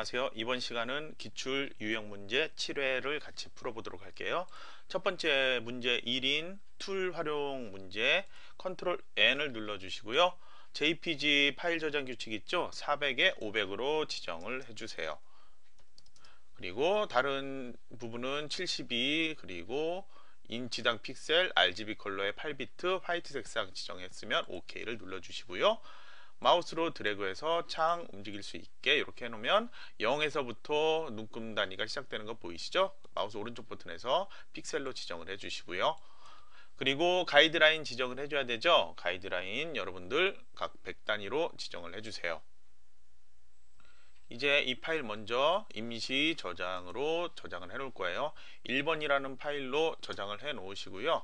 안녕하세요. 이번 시간은 기출 유형 문제 7회를 같이 풀어보도록 할게요. 첫 번째 문제 1인 tool 활용 문제 Control N을 눌러주시고요. JPG 파일 저장 규칙 있죠? 400에 500으로 지정을 해주세요. 그리고 다른 부분은 72 그리고 인치당 픽셀 RGB 컬러의 8비트 white 색상 지정했으면 OK를 눌러주시고요. 마우스로 드래그해서 창 움직일 수 있게 이렇게 해놓으면 0에서부터 눈금 단위가 시작되는 거 보이시죠? 마우스 오른쪽 버튼에서 픽셀로 지정을 해주시고요. 그리고 가이드라인 지정을 해줘야 되죠? 가이드라인 여러분들 각 100단위로 지정을 해주세요. 이제 이 파일 먼저 임시 저장으로 저장을 해 놓을 거예요. 1번이라는 파일로 저장을 해 놓으시고요.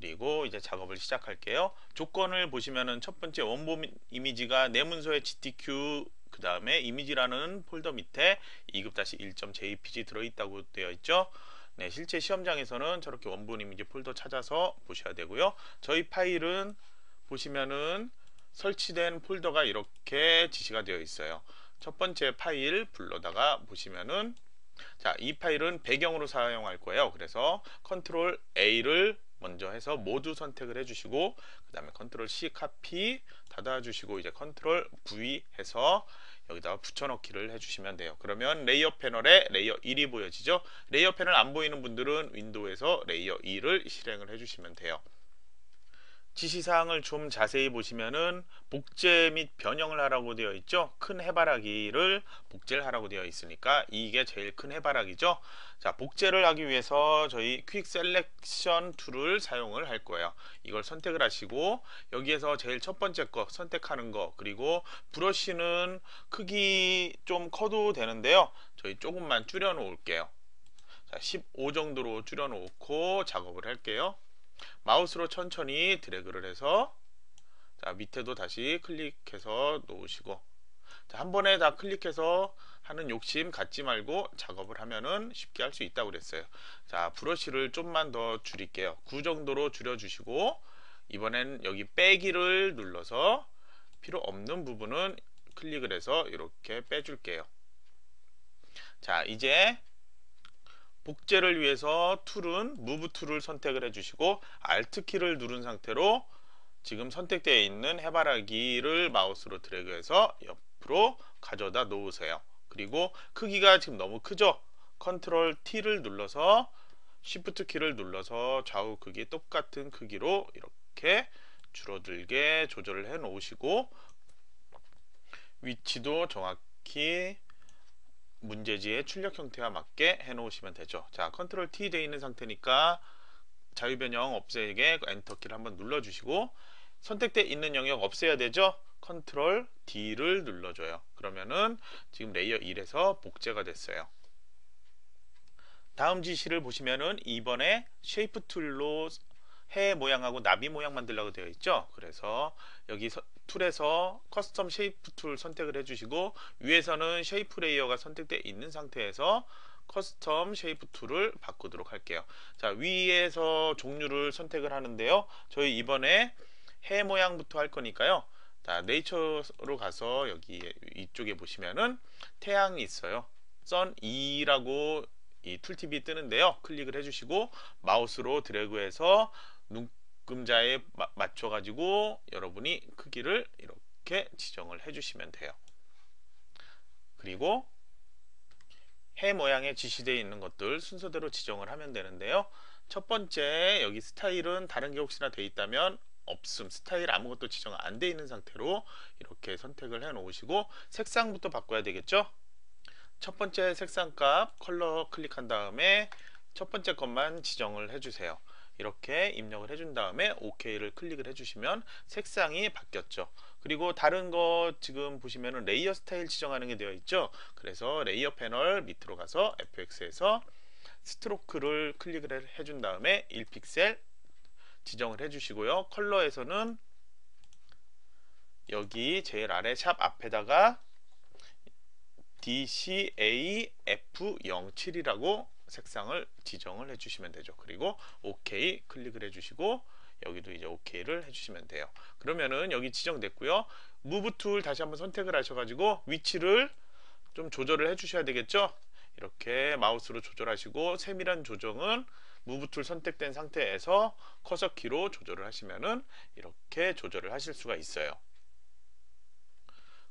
그리고 이제 작업을 시작할게요. 조건을 보시면은 첫 번째 원본 이미지가 내 문서에 GTQ 그 다음에 이미지라는 폴더 밑에 2급-1.jpg 들어있다고 되어 있죠. 네, 실제 시험장에서는 저렇게 원본 이미지 폴더 찾아서 보셔야 되고요. 저희 파일은 보시면은 설치된 폴더가 이렇게 지시가 되어 있어요. 첫 번째 파일 불러다가 보시면은 자, 이 파일은 배경으로 사용할 거예요. 그래서 Control A를 먼저 해서 모두 선택을 해주시고 그 다음에 Control C copy 닫아주시고 이제 Control V 해서 여기다가 붙여넣기를 해주시면 돼요. 그러면 layer 패널에 layer 1이 보여지죠. layer 패널 안 보이는 분들은 윈도우에서 레이어 2를 실행을 해주시면 돼요. 지시사항을 좀 자세히 보시면은 복제 및 변형을 하라고 되어 있죠. 큰 해바라기를 복제를 하라고 되어 있으니까 이게 제일 큰 해바라기죠. 자, 복제를 하기 위해서 저희 quick selection tool을 사용을 할 거예요. 이걸 선택을 하시고 여기에서 제일 첫 번째 거 선택하는 거 그리고 브러쉬는 크기 좀 커도 되는데요. 저희 조금만 줄여 놓을게요. 자, 15 정도로 줄여 놓고 작업을 할게요. 마우스로 천천히 드래그를 해서 자 밑에도 다시 클릭해서 놓으시고 자, 한 번에 다 클릭해서 하는 욕심 갖지 말고 작업을 하면은 쉽게 할 수 있다고 그랬어요. 자 브러쉬를 좀만 더 줄일게요. 9 정도로 줄여 주시고 이번엔 여기 빼기를 눌러서 필요 없는 부분은 클릭을 해서 이렇게 빼줄게요. 자 이제 복제를 위해서 tool은 move tool을 선택을 해주시고 Alt 키를 누른 상태로 지금 선택되어 있는 해바라기를 마우스로 드래그해서 옆으로 가져다 놓으세요. 그리고 크기가 지금 너무 크죠? Control T를 눌러서 Shift 키를 눌러서 좌우 크기 똑같은 크기로 이렇게 줄어들게 조절을 해 놓으시고 위치도 정확히 문제지의 출력 형태와 맞게 해 놓으시면 되죠. 자 Control T 되어 있는 상태니까 자유변형 없애게 Enter키를 한번 눌러 주시고 선택되어 있는 영역 없애야 되죠? Control D를 눌러줘요. 그러면은 지금 layer 1에서 복제가 됐어요. 다음 지시를 보시면은 2번에 shape tool로 해 모양하고 나비 모양 만들라고 되어 있죠? 그래서 여기 서, tool에서 custom shape tool 선택을 해주시고 위에서는 shape layer가 선택되어 있는 상태에서 custom shape tool을 바꾸도록 할게요. 자 위에서 종류를 선택을 하는데요. 저희 이번에 해 모양부터 할 거니까요. 자 네이처로 가서 여기 이쪽에 보시면은 태양이 있어요. 선 2라고 이 툴팁이 뜨는데요. 클릭을 해주시고 마우스로 드래그해서 눈 금자에 맞춰 가지고 여러분이 크기를 이렇게 지정을 해주시면 돼요. 그리고 해 모양에 지시되어 있는 것들 순서대로 지정을 하면 되는데요. 첫 번째 여기 스타일은 다른 게 혹시나 돼 있다면 없음 스타일 아무것도 지정 안 돼 있는 상태로 이렇게 선택을 해 놓으시고 색상부터 바꿔야 되겠죠? 첫 번째 색상 값 컬러 클릭한 다음에 첫 번째 것만 지정을 해주세요. 이렇게 입력을 해준 다음에 OK를 클릭을 해주시면 색상이 바뀌었죠. 그리고 다른 거 지금 보시면은 layer style 지정하는 게 되어 있죠. 그래서 layer 패널 밑으로 가서 FX에서 Stroke를 클릭을 해준 다음에 1픽셀 지정을 해주시고요. 컬러에서는 여기 제일 아래 샵 앞에다가 DCAF07이라고 색상을 지정을 해주시면 되죠. 그리고 OK 클릭을 해주시고 여기도 이제 OK를 해주시면 돼요. 그러면은 여기 지정됐고요. Move Tool 다시 한번 선택을 하셔가지고 위치를 좀 조절을 해 주셔야 되겠죠 이렇게 마우스로 조절하시고 세밀한 조정은 Move Tool 선택된 상태에서 커서 키로 조절을 하시면은 이렇게 조절을 하실 수가 있어요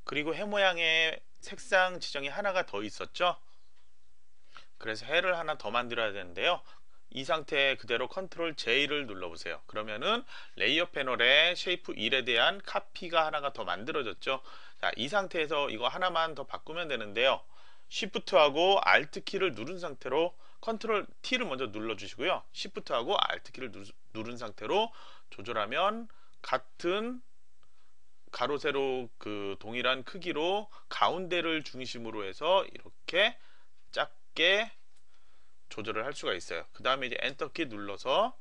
그리고 해 모양의 색상 지정이 하나가 더 있었죠 그래서 해를 하나 더 만들어야 되는데요 이 상태 그대로 Control J를 눌러보세요. 그러면은 Layer 패널에 Shape 1에 대한 카피가 하나가 더 만들어졌죠. 자, 이 상태에서 이거 하나만 더 바꾸면 되는데요. Shift하고 Alt 키를 누른 상태로 Control T를 먼저 눌러주시고요. Shift하고 Alt 키를 누른 상태로 조절하면 같은 가로 세로 그 동일한 크기로 가운데를 중심으로 해서 이렇게 작게 조절을 할 수가 있어요. 그 다음에 이제 엔터키 눌러서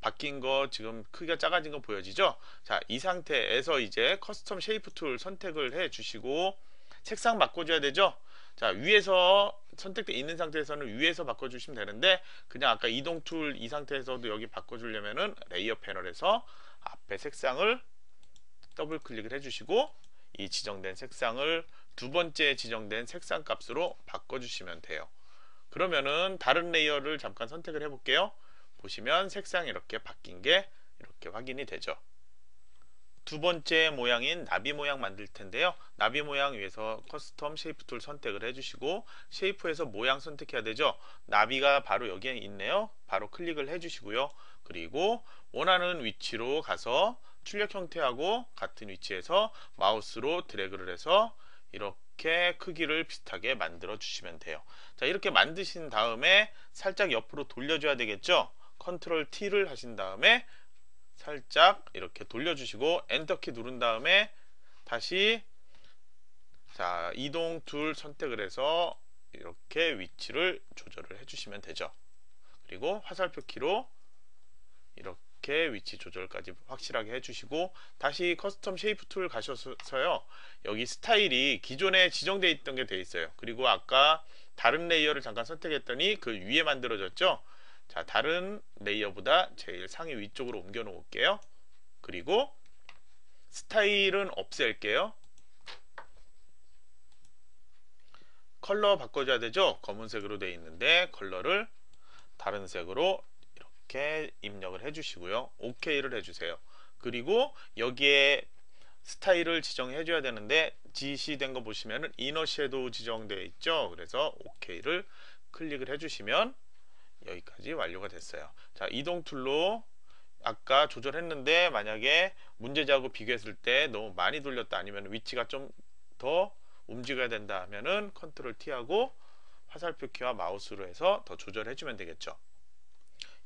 바뀐 거 지금 크기가 작아진 거 보여지죠? 자 이 상태에서 이제 Custom Shape Tool 선택을 해 주시고 색상 바꿔줘야 되죠? 자 위에서 선택돼 있는 상태에서는 위에서 바꿔주시면 되는데 그냥 아까 이동 Tool 이 상태에서도 여기 바꿔주려면은 Layer 패널에서 앞에 색상을 더블 클릭을 해주시고 이 지정된 색상을 두 번째 지정된 색상 값으로 바꿔주시면 돼요 그러면은 다른 Layer를 잠깐 선택을 해 볼게요. 보시면 색상이 이렇게 바뀐 게 이렇게 확인이 되죠. 두 번째 모양인 나비 모양 만들 텐데요. 나비 모양 위에서 Custom Shape Tool 선택을 해주시고 Shape에서 모양 선택해야 되죠. 나비가 바로 여기에 있네요. 바로 클릭을 해주시고요. 그리고 원하는 위치로 가서 출력 형태하고 같은 위치에서 마우스로 드래그를 해서 이렇게 이렇게 크기를 비슷하게 만들어 주시면 돼요. 자 이렇게 만드신 다음에 살짝 옆으로 돌려줘야 되겠죠? Control T를 하신 다음에 살짝 이렇게 돌려주시고 엔터키 누른 다음에 다시 자 이동 Tool 선택을 해서 이렇게 위치를 조절을 해주시면 되죠. 그리고 화살표 키로 이렇게 이렇게 위치 조절까지 확실하게 해주시고 다시 Custom Shape Tool 가셔서요. 여기 스타일이 기존에 지정되어 있던 게 되어 있어요. 그리고 아까 다른 Layer를 잠깐 선택했더니 그 위에 만들어졌죠? 자 다른 Layer보다 제일 상위 위쪽으로 옮겨 놓을게요. 그리고 스타일은 없앨게요. 컬러 바꿔줘야 되죠? 검은색으로 되어 있는데 컬러를 다른 색으로 이렇게 입력을 해주시고요. OK를 해주세요. 그리고 여기에 스타일을 지정해 줘야 되는데 지시된 거 보시면은 Inner Shadow 지정되어 있죠. 그래서 OK를 클릭을 해주시면 여기까지 완료가 됐어요. 자 이동 Tool로 아까 조절했는데 만약에 문제지하고 비교했을 때 너무 많이 돌렸다 아니면 위치가 좀 더 움직여야 된다 하면은 Control T하고 화살표 키와 마우스로 해서 더 조절해 주면 되겠죠.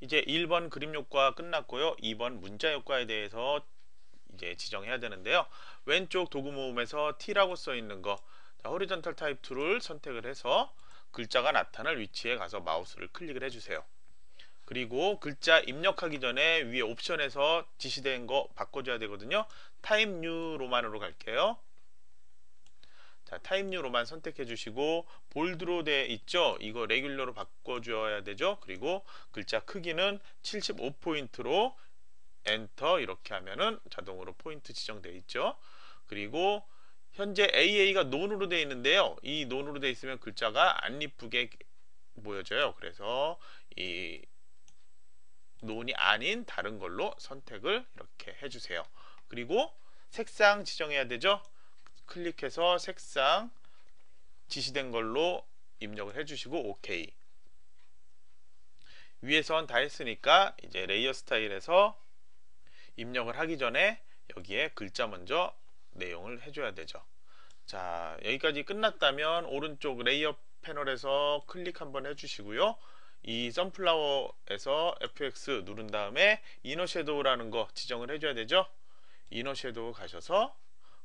이제 1번 그림 효과 끝났고요. 2번 문자 효과에 대해서 이제 지정해야 되는데요. 왼쪽 도구 모음에서 T라고 써 있는 거 자, Horizontal Type Tool을 선택을 해서 글자가 나타날 위치에 가서 마우스를 클릭을 해주세요. 그리고 글자 입력하기 전에 위에 옵션에서 지시된 거 바꿔줘야 되거든요. Times New Roman으로 갈게요. 자, Times New Roman 선택해 주시고 Bold로 돼 있죠? 이거 Regular로 바꿔 줘야 되죠? 그리고 글자 크기는 75포인트로 엔터 이렇게 하면은 자동으로 포인트 지정되어 있죠? 그리고 현재 AA가 논으로 되어 있는데요. 이 논으로 되어 있으면 글자가 안 이쁘게 보여져요. 그래서 이 논이 아닌 다른 걸로 선택을 이렇게 해주세요. 그리고 색상 지정해야 되죠. 클릭해서 색상 지시된 걸로 입력을 해주시고 OK. 위에선 다 했으니까 이제 Layer Style에서 입력을 하기 전에 여기에 글자 먼저 내용을 해줘야 되죠. 자 여기까지 끝났다면 오른쪽 Layer 패널에서 클릭 한번 해주시고요. 이 Sunflower에서 FX 누른 다음에 Inner Shadow라는 거 지정을 해줘야 되죠. Inner Shadow 가셔서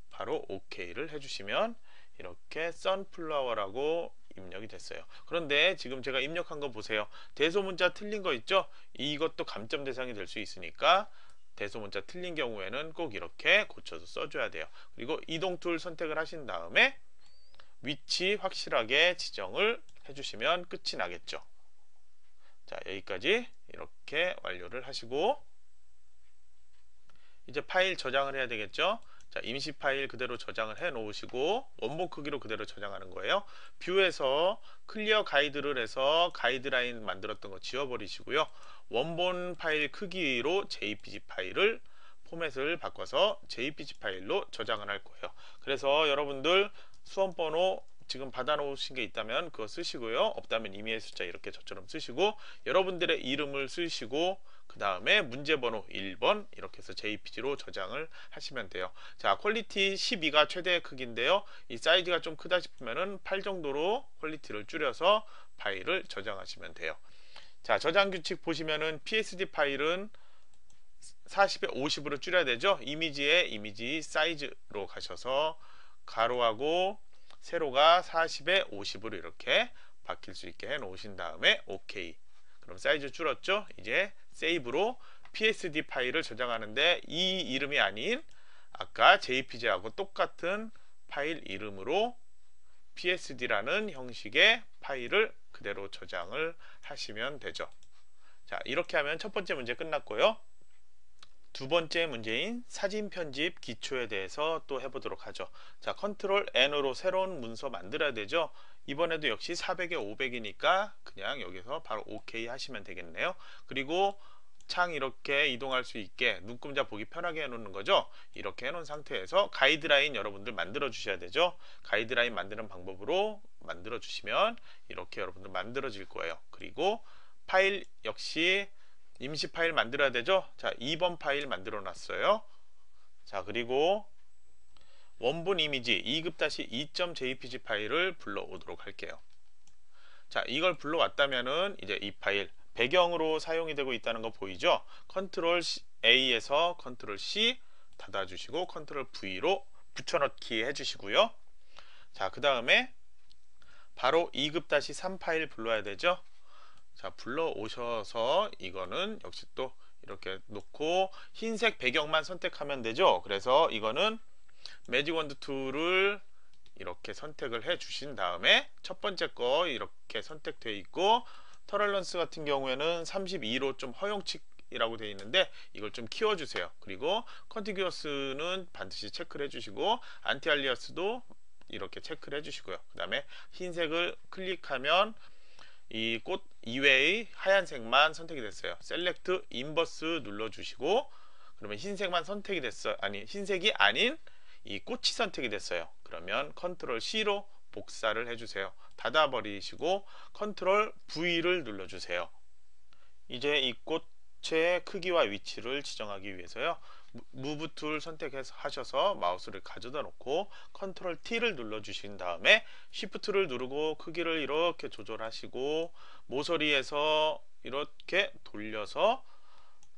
바로 OK를 해주시면 이렇게 Sunflower라고 입력이 됐어요. 그런데 지금 제가 입력한 거 보세요. 대소문자 틀린 거 있죠? 이것도 감점 대상이 될 수 있으니까 대소문자 틀린 경우에는 꼭 이렇게 고쳐서 써줘야 돼요. 그리고 이동 Tool 선택을 하신 다음에 위치 확실하게 지정을 해주시면 끝이 나겠죠. 자 여기까지 이렇게 완료를 하시고 이제 파일 저장을 해야 되겠죠. 자, 임시 파일 그대로 저장을 해 놓으시고 원본 크기로 그대로 저장하는 거예요. View에서 Clear Guide를 해서 가이드라인 만들었던 거 지워버리시고요. 원본 파일 크기로 JPG 파일을 포맷을 바꿔서 JPG 파일로 저장을 할 거예요. 그래서 여러분들 수험번호 지금 받아놓으신 게 있다면 그거 쓰시고요. 없다면 이메일 숫자 이렇게 저처럼 쓰시고 여러분들의 이름을 쓰시고 그 다음에 문제 번호 1번 이렇게 해서 JPG로 저장을 하시면 돼요. 자 quality 12가 최대 크기인데요. 이 사이즈가 좀 크다 싶으면은 8 정도로 quality를 줄여서 파일을 저장하시면 돼요. 자 저장 규칙 보시면은 PSD 파일은 40에 50으로 줄여야 되죠. 이미지의 이미지 사이즈로 가셔서 가로하고 세로가 40에 50으로 이렇게 바뀔 수 있게 해 놓으신 다음에 OK 그럼 사이즈 줄었죠 이제 save로 PSD 파일을 저장하는데 이 이름이 아닌 아까 JPG하고 똑같은 파일 이름으로 PSD라는 형식의 파일을 그대로 저장을 하시면 되죠 자 이렇게 하면 첫 번째 문제 끝났고요 두 번째 문제인 사진 편집 기초에 대해서 또 해보도록 하죠. 자, 컨트롤 N으로 새로운 문서 만들어야 되죠. 이번에도 역시 400에 500이니까 그냥 여기서 바로 OK 하시면 되겠네요. 그리고 창 이렇게 이동할 수 있게 눈금자 보기 편하게 해놓는 거죠. 이렇게 해놓은 상태에서 가이드라인 여러분들 만들어 주셔야 되죠. 가이드라인 만드는 방법으로 만들어 주시면 이렇게 여러분들 만들어질 거예요. 그리고 파일 역시 임시 파일 만들어야 되죠 자 2번 파일 만들어 놨어요 자 그리고 원본 이미지 2급-2.jpg 파일을 불러오도록 할게요. 자 이걸 불러왔다면은 이제 이 파일 배경으로 사용이 되고 있다는 거 보이죠? 컨트롤 A에서 컨트롤 C 닫아주시고 컨트롤 V로 붙여넣기 해주시고요. 자 그 다음에 바로 2급-3 파일 불러야 되죠? 자 불러 오셔서 이거는 역시 또 이렇게 놓고 흰색 배경만 선택하면 되죠? 그래서 이거는 Magic Wand Tool을 이렇게 선택을 해 주신 다음에 첫 번째 거 이렇게 선택되어 있고 Tolerance 같은 경우에는 32로 좀 허용치 이라고 되어 있는데 이걸 좀 키워주세요 그리고 Contiguous는 반드시 체크를 해주시고 Anti-alias도 이렇게 체크를 해주시고요 그 다음에 흰색을 클릭하면 이 꽃 이외의 하얀색만 선택이 됐어요. Select Inverse 눌러주시고 그러면 흰색만 선택이 됐어요. 아니 흰색이 아닌 이 꽃이 선택이 됐어요. 그러면 컨트롤 C로 복사를 해주세요. 닫아버리시고 컨트롤 V를 눌러주세요. 이제 이 꽃의 크기와 위치를 지정하기 위해서요. Move Tool 선택해서 하셔서 마우스를 가져다 놓고 컨트롤 T를 눌러 주신 다음에 Shift를 누르고 크기를 이렇게 조절하시고 모서리에서 이렇게 돌려서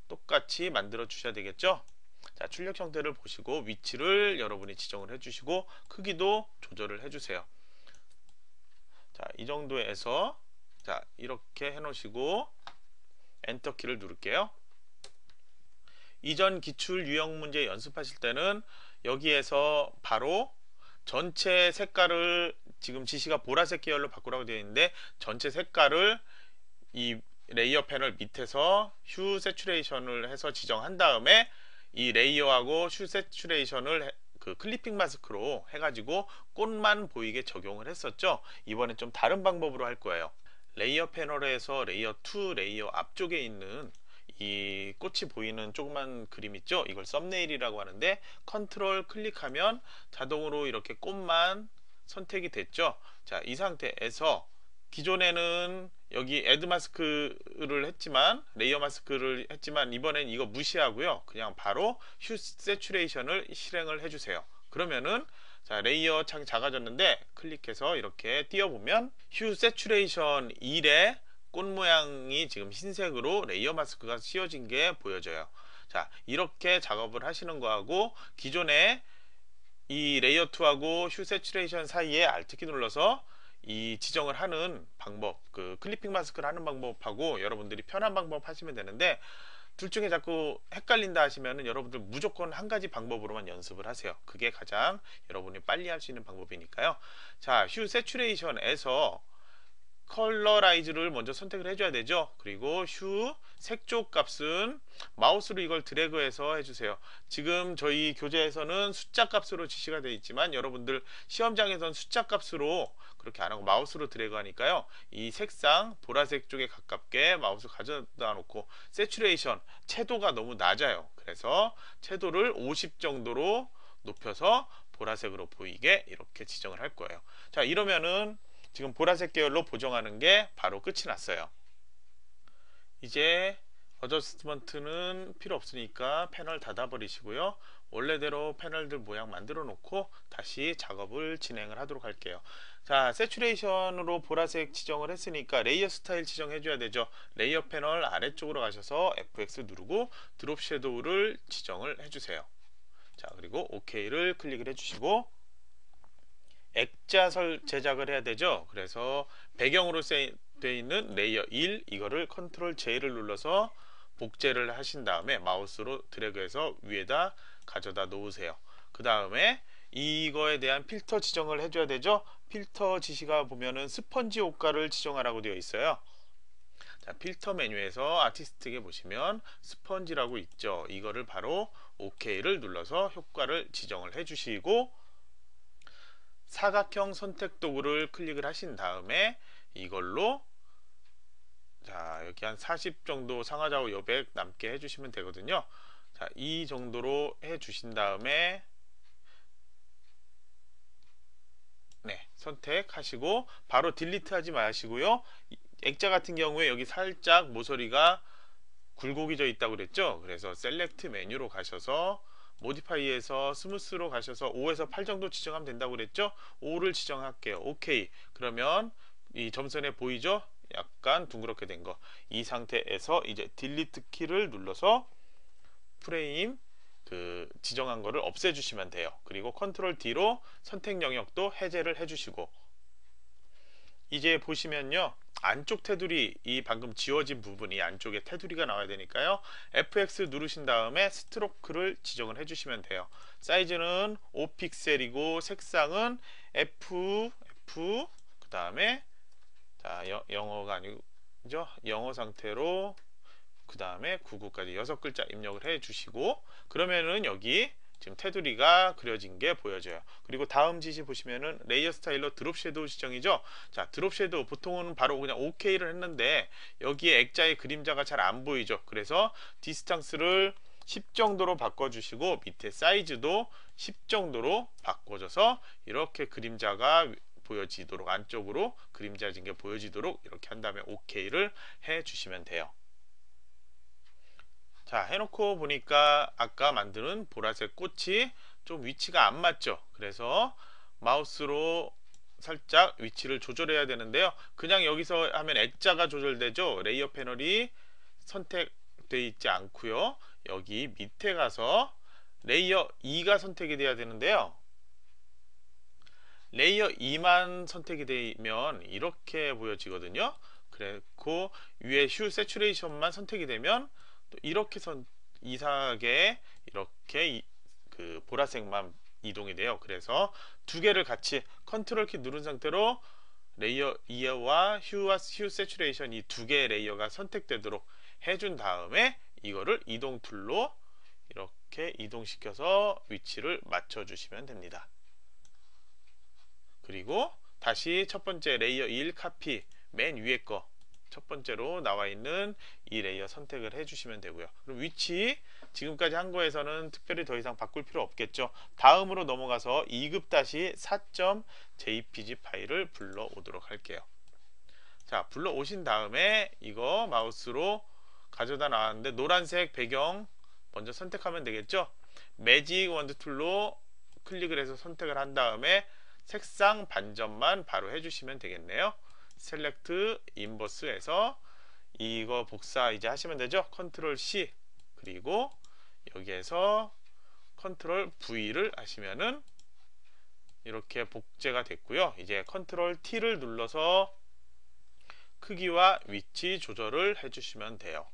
똑같이 만들어 주셔야 되겠죠 자 출력 형태를 보시고 위치를 여러분이 지정을 해 주시고 크기도 조절을 해 주세요. 자 이 정도에서 자 이렇게 해 놓으시고 엔터 키를 누를게요. 이전 기출 유형 문제 연습하실 때는 여기에서 바로 전체 색깔을 지금 지시가 보라색 계열로 바꾸라고 되어 있는데 전체 색깔을 이 layer 패널 밑에서 Hue Saturation을 해서 지정한 다음에 이 layer하고 Hue Saturation을 그 clipping mask로 해가지고 꽃만 보이게 적용을 했었죠. 이번엔 좀 다른 방법으로 할 거예요. layer 패널에서 layer 2 layer 앞쪽에 있는 이 꽃이 보이는 조그만 그림 있죠? 이걸 thumbnail이라고 하는데 컨트롤 클릭하면 자동으로 이렇게 꽃만 선택이 됐죠? 자 이 상태에서 기존에는 여기 add mask를 했지만 layer mask를 했지만 이번엔 이거 무시하고요. 그냥 바로 Hue Saturation을 실행을 해주세요. 그러면은 자 layer 창이 작아졌는데 클릭해서 이렇게 띄워보면 Hue Saturation 1에 꽃 모양이 지금 흰색으로 layer mask가 씌워진 게 보여져요. 자 이렇게 작업을 하시는 거하고 기존에 이 layer 2하고 Hue Saturation 사이에 Alt키 눌러서 이 지정을 하는 방법 그 clipping mask를 하는 방법하고 여러분들이 편한 방법 하시면 되는데 둘 중에 자꾸 헷갈린다 하시면은 여러분들 무조건 한 가지 방법으로만 연습을 하세요. 그게 가장 여러분이 빨리 할 수 있는 방법이니까요. 자 Hue Saturation에서 Colorize를 먼저 선택을 해줘야 되죠. 그리고 Hue 색조 값은 마우스로 이걸 드래그해서 해주세요. 지금 저희 교재에서는 숫자 값으로 지시가 되어 있지만 여러분들 시험장에선 숫자 값으로 그렇게 안 하고 마우스로 드래그 하니까요. 이 색상 보라색 쪽에 가깝게 마우스 가져다 놓고 Saturation 채도가 너무 낮아요. 그래서 채도를 50 정도로 높여서 보라색으로 보이게 이렇게 지정을 할 거예요. 자 이러면은 지금 보라색 계열로 보정하는 게 바로 끝이 났어요. 이제 Adjustment는 필요 없으니까 패널 닫아 버리시고요. 원래대로 패널들 모양 만들어 놓고 다시 작업을 진행을 하도록 할게요. 자, Saturation으로 보라색 지정을 했으니까 layer style 지정해 줘야 되죠. layer 패널 아래쪽으로 가셔서 FX 누르고 Drop Shadow를 지정을 해 주세요. 자, 그리고 OK를 클릭을 해 주시고 액자 제작을 해야 되죠. 그래서 배경으로 되어 있는 layer 1 이거를 컨트롤 J를 눌러서 복제를 하신 다음에 마우스로 드래그해서 위에다 가져다 놓으세요. 그 다음에 이거에 대한 필터 지정을 해줘야 되죠. 필터 지시가 보면은 스펀지 효과를 지정하라고 되어 있어요. 자, 필터 메뉴에서 Artistic에 보시면 스펀지라고 있죠. 이거를 바로 OK를 눌러서 효과를 지정을 해주시고 사각형 선택 도구를 클릭을 하신 다음에 이걸로 자 여기 한 40 정도 상하좌우 여백 남게 해주시면 되거든요. 자 이 정도로 해주신 다음에 네 선택하시고 바로 딜리트 하지 마시고요. 액자 같은 경우에 여기 살짝 모서리가 굴곡이 져 있다고 그랬죠? 그래서 셀렉트 메뉴로 가셔서 Modify에서 Smooth로 가셔서 5에서 8 정도 지정하면 된다고 그랬죠? 5를 지정할게요. 오케이. 그러면 이 점선에 보이죠? 약간 둥그렇게 된 거. 이 상태에서 이제 Delete 키를 눌러서 프레임 그 지정한 거를 없애 주시면 돼요. 그리고 컨트롤 D로 선택 영역도 해제를 해 주시고. 이제 보시면요 안쪽 테두리 이 방금 지워진 부분이 안쪽에 테두리가 나와야 되니까요. FX 누르신 다음에 stroke를 지정을 해주시면 돼요. 사이즈는 5픽셀이고 색상은 F F 그 다음에 자 영어가 아니죠? 영어 상태로 그 다음에 99까지 6글자 입력을 해 주시고 그러면은 여기 지금 테두리가 그려진 게 보여져요. 그리고 다음 지시 보시면은 layer style에 drop shadow 지정이죠. 자, drop shadow 보통은 바로 그냥 OK를 했는데 여기에 액자의 그림자가 잘 안 보이죠. 그래서 디스탕스를 10 정도로 바꿔주시고 밑에 사이즈도 10 정도로 바꿔줘서 이렇게 그림자가 보여지도록 안쪽으로 그림자진 게 보여지도록 이렇게 한 다음에 OK를 해 주시면 돼요. 자 해놓고 보니까 아까 만드는 보라색 꽃이 좀 위치가 안 맞죠? 그래서 마우스로 살짝 위치를 조절해야 되는데요. 그냥 여기서 하면 액자가 조절되죠? layer 패널이 선택되어 있지 않고요. 여기 밑에 가서 layer 2가 선택이 돼야 되는데요. layer 2만 선택이 되면 이렇게 보여지거든요. 그리고 위에 hue saturation만 선택이 되면 또 이렇게 선 이상하게 이렇게 이, 그 보라색만 이동이 돼요. 그래서 두 개를 같이 컨트롤 키 누른 상태로 layer 2와 hue와 hue saturation 이 두 개의 layer가 선택되도록 해준 다음에 이거를 이동 tool로 이렇게 이동시켜서 위치를 맞춰 주시면 됩니다. 그리고 다시 첫 번째 layer 1 카피 맨 위에 거 첫 번째로 나와 있는 이 layer 선택을 해주시면 되고요. 그럼 위치 지금까지 한 거에서는 특별히 더 이상 바꿀 필요 없겠죠. 다음으로 넘어가서 2급 다시 4.jpg 파일을 불러오도록 할게요. 자 불러오신 다음에 이거 마우스로 가져다 놨는데 노란색 배경 먼저 선택하면 되겠죠. magic wand tool로 클릭을 해서 선택을 한 다음에 색상 반전만 바로 해주시면 되겠네요. select inverse에서 이거 복사 이제 하시면 되죠? Control C. 그리고 여기에서 Control V를 하시면은 이렇게 복제가 됐고요. 이제 Control T를 눌러서 크기와 위치 조절을 해주시면 돼요.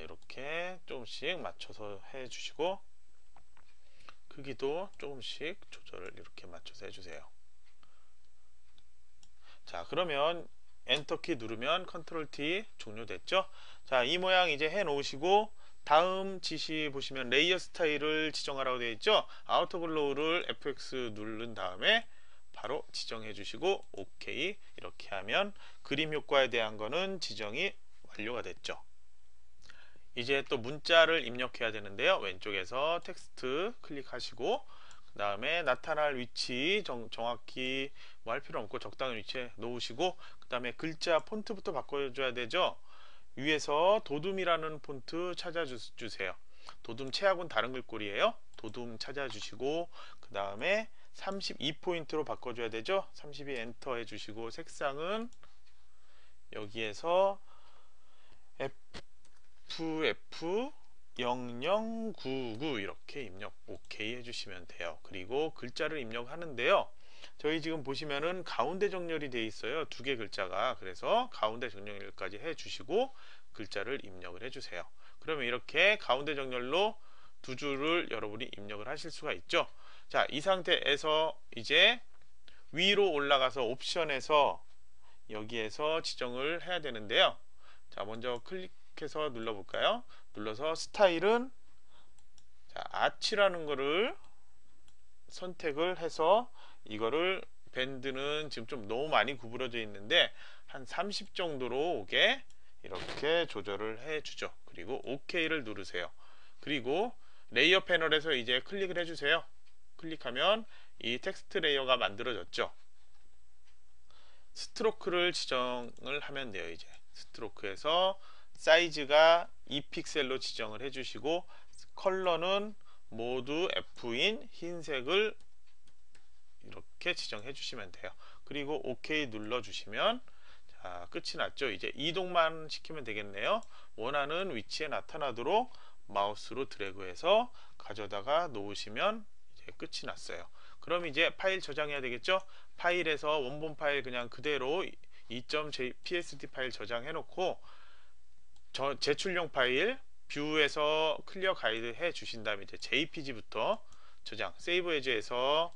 이렇게 조금씩 맞춰서 해주시고 크기도 조금씩 조절을 이렇게 맞춰서 해주세요 자 그러면 엔터키 누르면 Control T 종료됐죠? 자 이 모양 이제 해 놓으시고 다음 지시 보시면 layer style을 지정하라고 되어 있죠? outer glow를 FX 누른 다음에 바로 지정해 주시고 OK 이렇게 하면 그림 효과에 대한 거는 지정이 완료가 됐죠? 이제 또 문자를 입력해야 되는데요. 왼쪽에서 텍스트 클릭하시고 그 다음에 나타날 위치 정, 정확히 뭐 할 필요 없고 적당한 위치에 놓으시고 그 다음에 글자 폰트부터 바꿔줘야 되죠? 위에서 도둠이라는 폰트 찾아주세요. 도둠 체하고는 다른 글꼴이에요. 도둠 찾아주시고 그 다음에 32포인트로 바꿔줘야 되죠? 32 엔터 해주시고 색상은 여기에서 FF 0099 이렇게 입력 OK 해주시면 돼요. 그리고 글자를 입력하는데요. 저희 지금 보시면은 가운데 정렬이 되어 있어요. 두 개 글자가. 그래서 가운데 정렬까지 해주시고 글자를 입력을 해주세요. 그러면 이렇게 가운데 정렬로 두 줄을 여러분이 입력을 하실 수가 있죠. 자 이 상태에서 이제 위로 올라가서 옵션에서 여기에서 지정을 해야 되는데요. 자 먼저 클릭해서 눌러볼까요 눌러서 스타일은 자, arch라는 거를 선택을 해서 이거를 bend는 지금 좀 너무 많이 구부러져 있는데 한 30 정도로 오게 이렇게 조절을 해 주죠. 그리고 OK를 누르세요. 그리고 layer 패널에서 이제 클릭을 해주세요. 클릭하면 이 텍스트 layer가 만들어졌죠. 스트로크를 지정을 하면 돼요 이제. 스트로크에서 사이즈가 2픽셀로 지정을 해주시고 컬러는 모두 F인 흰색을 이렇게 지정해 주시면 돼요. 그리고 OK 눌러 주시면 자 끝이 났죠? 이제 이동만 시키면 되겠네요. 원하는 위치에 나타나도록 마우스로 드래그해서 가져다가 놓으시면 이제 끝이 났어요. 그럼 이제 파일 저장해야 되겠죠? 파일에서 원본 파일 그냥 그대로 2.psd 파일 저장해 놓고 저 제출용 파일 view에서 clear guide 해 주신 다음에 이제 jpg부터 저장 save as에서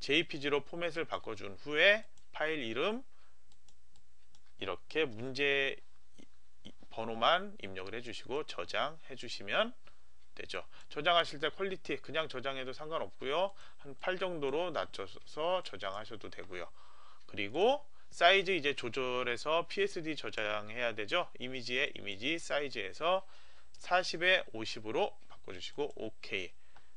jpg로 포맷을 바꿔준 후에 파일 이름 이렇게 문제 번호만 입력을 해주시고 저장해 주시면 되죠. 저장하실 때 quality 그냥 저장해도 상관없고요. 한 8 정도로 낮춰서 저장하셔도 되고요. 그리고 사이즈 이제 조절해서 PSD 저장해야 되죠? 이미지의 image size에서 40에 50으로 바꿔주시고 OK.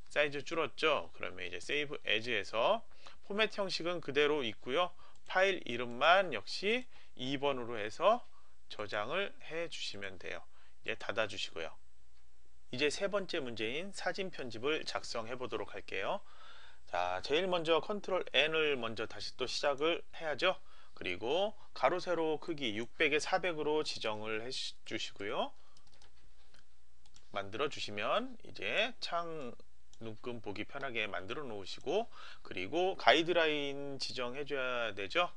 사이즈 줄었죠? 그러면 이제 save as에서 포맷 형식은 그대로 있고요. 파일 이름만 역시 2번으로 해서 저장을 해 주시면 돼요. 이제 닫아 주시고요. 이제 세 번째 문제인 사진 편집을 작성해 보도록 할게요. 자 제일 먼저 컨트롤 N을 먼저 다시 또 시작을 해야죠 그리고 가로 세로 크기 600에 400으로 지정을 해 주시고요. 만들어 주시면 이제 창 눈금 보기 편하게 만들어 놓으시고 그리고 가이드라인 지정해 줘야 되죠?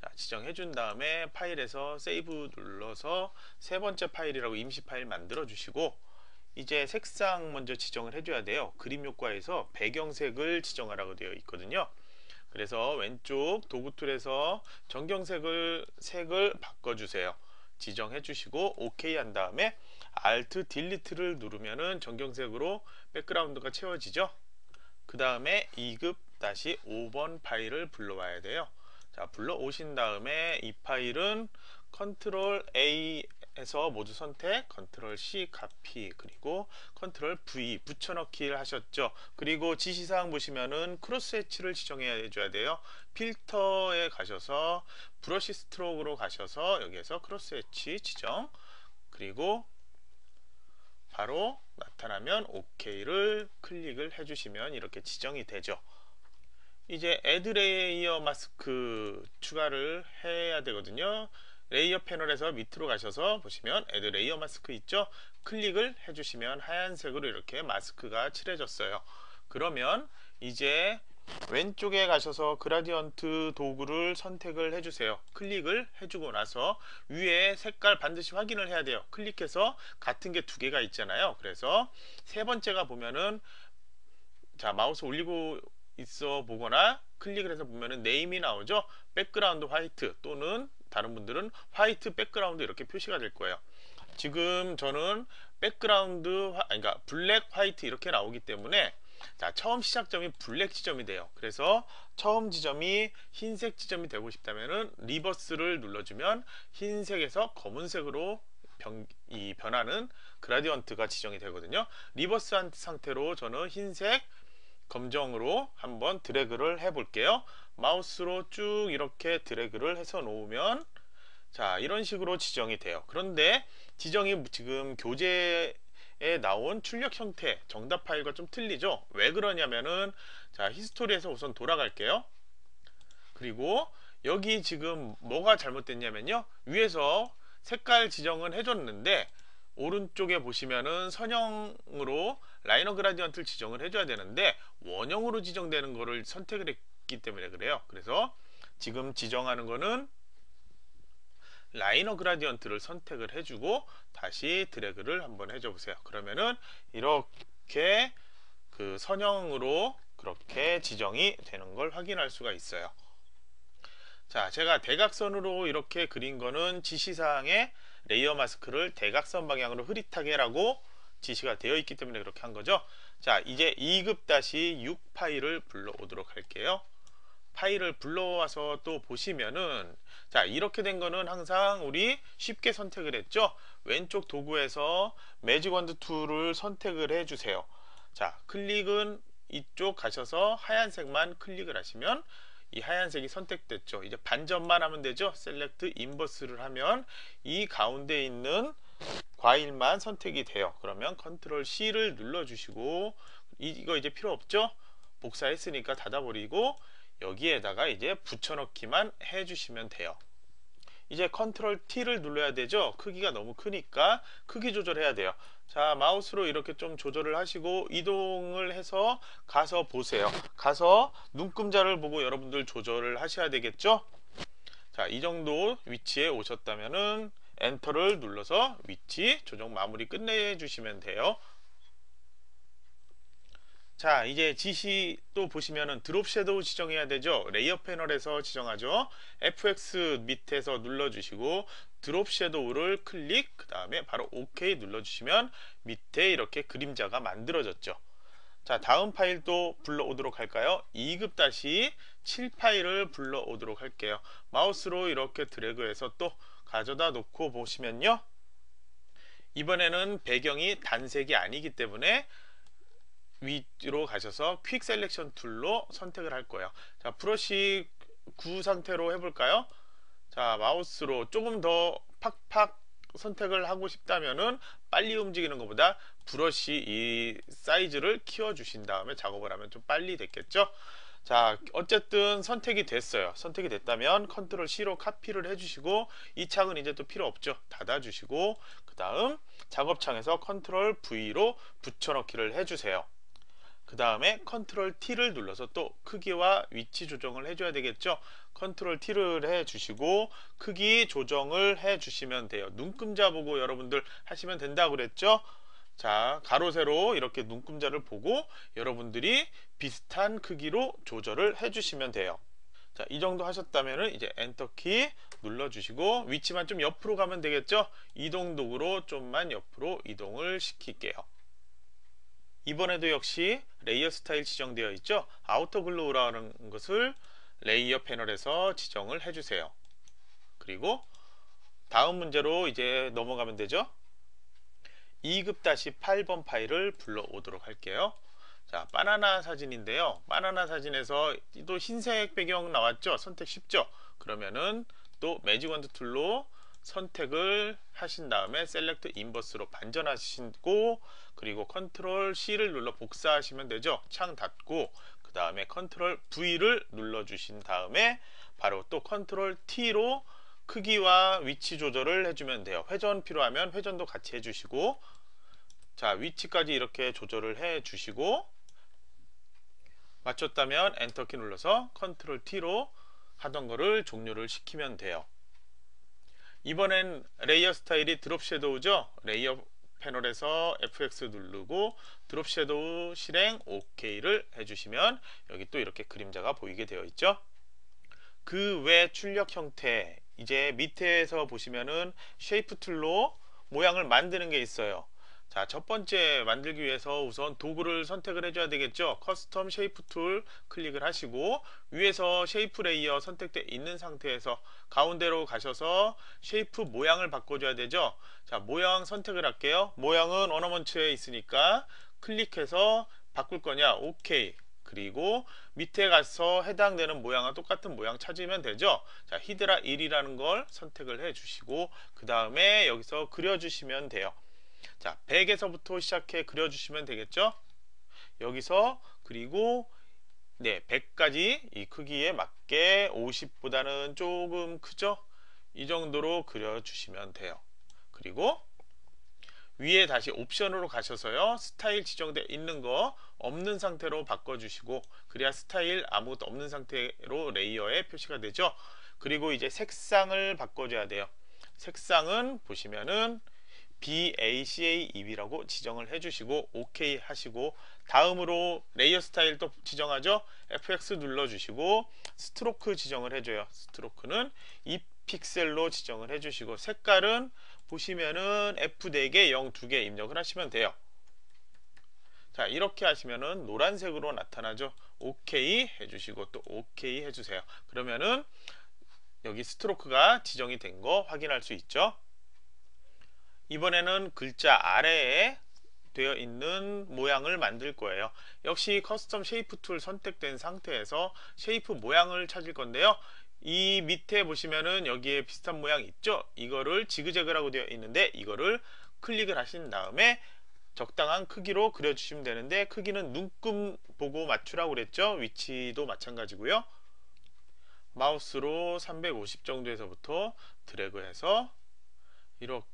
자, 지정해 준 다음에 파일에서 세이브 눌러서 세 번째 파일이라고 임시 파일 만들어 주시고 이제 색상 먼저 지정을 해줘야 돼요. 그림 효과에서 배경색을 지정하라고 되어 있거든요 그래서 왼쪽 도구 툴에서 정경색을 색을 바꿔주세요. 지정해 주시고 OK 한 다음에 Alt Delete를 누르면은 정경색으로 백그라운드가 채워지죠? 그 다음에 2급 다시 5번 파일을 불러와야 돼요. 자 불러 오신 다음에 이 파일은 Control A 에서 모두 선택 Control C copy 그리고 Control V 붙여넣기를 하셨죠. 그리고 지시사항 보시면은 cross hatch를 지정해 줘야 돼요. 필터에 가셔서 brush stroke로 가셔서 여기에서 cross hatch 지정. 그리고 바로 나타나면 OK를 클릭을 해주시면 이렇게 지정이 되죠. 이제 add layer mask 추가를 해야 되거든요 layer 패널에서 밑으로 가셔서 보시면 add layer mask 있죠? 클릭을 해주시면 하얀색으로 이렇게 마스크가 칠해졌어요. 그러면 이제 왼쪽에 가셔서 gradient 도구를 선택을 해주세요. 클릭을 해주고 나서 위에 색깔 반드시 확인을 해야 돼요. 클릭해서 같은 게 두 개가 있잖아요. 그래서 세 번째가 보면은 자 마우스 올리고 있어 보거나 클릭을 해서 보면은 name이 나오죠? background white 또는 다른 분들은 white background 이렇게 표시가 될 거예요. 지금 저는 background 그러니까 black white 이렇게 나오기 때문에 자 처음 시작점이 블랙 지점이 돼요. 그래서 처음 지점이 흰색 지점이 되고 싶다면은 Reverse를 눌러주면 흰색에서 검은색으로 변, 이 변하는 Gradient가 지정이 되거든요. Reverse 한 상태로 저는 흰색 검정으로 한번 드래그를 해 볼게요 마우스로 쭉 이렇게 드래그를 해서 놓으면 자 이런 식으로 지정이 돼요. 그런데 지정이 지금 교재에 나온 출력 형태 정답 파일과 좀 틀리죠? 왜 그러냐면은 자 History에서 우선 돌아갈게요. 그리고 여기 지금 뭐가 잘못됐냐면요. 위에서 색깔 지정은 해줬는데 오른쪽에 보시면은 선형으로 Linear Gradient를 지정을 해줘야 되는데 원형으로 지정되는 거를 선택을 했 기 때문에 그래요. 그래서 지금 지정하는 거는 Linear Gradient를 선택을 해주고 다시 드래그를 한번 해줘 보세요. 그러면은 이렇게 그 선형으로 그렇게 지정이 되는 걸 확인할 수가 있어요. 자 제가 대각선으로 이렇게 그린 거는 지시사항에 Layer Mask를 대각선 방향으로 흐릿하게 라고 지시가 되어 있기 때문에 그렇게 한 거죠. 자 이제 2급-6 파일을 불러오도록 할게요 파일을 불러와서 또 보시면은 자 이렇게 된 거는 항상 우리 쉽게 선택을 했죠? 왼쪽 도구에서 Magic Wand Tool을 선택을 해 주세요. 자 클릭은 이쪽 가셔서 하얀색만 클릭을 하시면 이 하얀색이 선택됐죠. 이제 반전만 하면 되죠? Select Inverse를 하면 이 가운데 있는 과일만 선택이 돼요. 그러면 컨트롤 C를 눌러 주시고 이거 이제 필요 없죠? 복사했으니까 닫아버리고 여기에다가 이제 붙여넣기만 해주시면 돼요. 이제 컨트롤 T를 눌러야 되죠. 크기가 너무 크니까 크기 조절해야 돼요. 자 마우스로 이렇게 좀 조절을 하시고 이동을 해서 가서 보세요. 가서 눈금자를 보고 여러분들 조절을 하셔야 되겠죠. 자 이 정도 위치에 오셨다면은 Enter를 눌러서 위치 조정 마무리 끝내 주시면 돼요. 자 이제 지시 또 보시면은 Drop Shadow 지정해야 되죠? Layer 패널에서 지정하죠? FX 밑에서 눌러주시고 Drop Shadow를 클릭 그 다음에 바로 OK 눌러주시면 밑에 이렇게 그림자가 만들어졌죠. 자 다음 파일도 불러오도록 할까요? 2급-7 파일을 불러오도록 할게요. 마우스로 이렇게 드래그해서 또 가져다 놓고 보시면요. 이번에는 배경이 단색이 아니기 때문에 위로 가셔서 Quick Selection Tool로 선택을 할 거예요. 자 브러쉬 구 상태로 해볼까요? 자 마우스로 조금 더 팍팍 선택을 하고 싶다면은 빨리 움직이는 것보다 브러쉬 이 사이즈를 키워 주신 다음에 작업을 하면 좀 빨리 됐겠죠? 자 어쨌든 선택이 됐어요. 선택이 됐다면 컨트롤 C로 카피를 해주시고 이 창은 이제 또 필요 없죠. 닫아 주시고 그 다음 작업창에서 컨트롤 V로 붙여넣기를 해주세요 그 다음에 컨트롤 T를 눌러서 또 크기와 위치 조정을 해줘야 되겠죠 컨트롤 T를 해주시고 크기 조정을 해주시면 돼요 눈금자 보고 여러분들 하시면 된다고 그랬죠 자 가로 세로 이렇게 눈금자를 보고 여러분들이 비슷한 크기로 조절을 해주시면 돼요 자, 이 정도 하셨다면 이제 Enter키 눌러주시고 위치만 좀 옆으로 가면 되겠죠? 이동 도구로 좀만 옆으로 이동을 시킬게요. 이번에도 역시 Layer Style 지정되어 있죠? Outer Glow라는 것을 Layer 패널에서 지정을 해주세요. 그리고 다음 문제로 이제 넘어가면 되죠? 2급-8번 파일을 불러오도록 할게요. 자 바나나 사진인데요. 바나나 사진에서 또 흰색 배경 나왔죠? 선택 쉽죠? 그러면은 또 Magic Wand Tool로 선택을 하신 다음에 Select Inverse로 반전하시고 그리고 컨트롤 C를 눌러 복사하시면 되죠? 창 닫고 그 다음에 컨트롤 V를 눌러 주신 다음에 바로 또 컨트롤 T로 크기와 위치 조절을 해주면 돼요. 회전 필요하면 회전도 같이 해주시고 자 위치까지 이렇게 조절을 해 주시고 맞췄다면 Enter키 눌러서 컨트롤 T로 하던 거를 종료를 시키면 돼요 이번엔 Layer Style이 Drop Shadow죠 Layer 패널에서 FX 누르고 Drop Shadow 실행 OK를 해주시면 여기 또 이렇게 그림자가 보이게 되어 있죠 그 외 출력 형태 이제 밑에서 보시면은 Shape Tool로 모양을 만드는 게 있어요. 자, 첫 번째 만들기 위해서 우선 도구를 선택을 해줘야 되겠죠. Custom Shape Tool 클릭을 하시고 위에서 Shape Layer 선택되어 있는 상태에서 가운데로 가셔서 Shape 모양을 바꿔줘야 되죠. 자, 모양 선택을 할게요. 모양은 Ornament에 있으니까 클릭해서 바꿀 거냐? 오케이. 그리고 밑에 가서 해당되는 모양과 똑같은 모양 찾으면 되죠. 자, Hedera 1이라는 걸 선택을 해 주시고 그 다음에 여기서 그려주시면 돼요. 자, 100에서부터 시작해 그려주시면 되겠죠. 여기서 그리고 네, 100까지 이 크기에 맞게 50보다는 조금 크죠. 이 정도로 그려주시면 돼요. 그리고 위에 다시 옵션으로 가셔서요 스타일 지정되어 있는 거 없는 상태로 바꿔주시고 그래야 스타일 아무것도 없는 상태로 레이어에 표시가 되죠 그리고 이제 색상을 바꿔줘야 돼요 색상은 보시면은 BACA2B라고 지정을 해주시고 OK 하시고 다음으로 layer style 또 지정하죠 FX 눌러주시고 stroke 지정을 해줘요 stroke는 2픽셀로 지정을 해주시고 색깔은 보시면은 F4개, 0 2개 입력을 하시면 돼요. 자 이렇게 하시면은 노란색으로 나타나죠. OK 해주시고 또 OK 해주세요. 그러면은 여기 stroke가 지정이 된 거 확인할 수 있죠. 이번에는 글자 아래에 되어 있는 모양을 만들 거예요. 역시 custom shape tool 선택된 상태에서 shape 모양을 찾을 건데요. 이 밑에 보시면은 여기에 비슷한 모양 있죠 이거를 지그재그라고 되어 있는데 이거를 클릭을 하신 다음에 적당한 크기로 그려주시면 되는데 크기는 눈금 보고 맞추라고 그랬죠 위치도 마찬가지고요 마우스로 350 정도에서부터 드래그해서 이렇게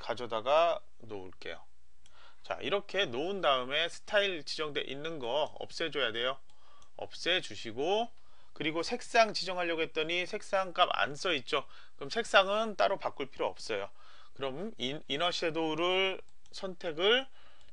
가져다가 놓을게요. 자 이렇게 놓은 다음에 스타일 지정되어 있는 거 없애줘야 돼요. 없애주시고 그리고 색상 지정하려고 했더니 색상 값 안 써 있죠? 그럼 색상은 따로 바꿀 필요 없어요. 그럼 인, 이너 섀도우를 선택을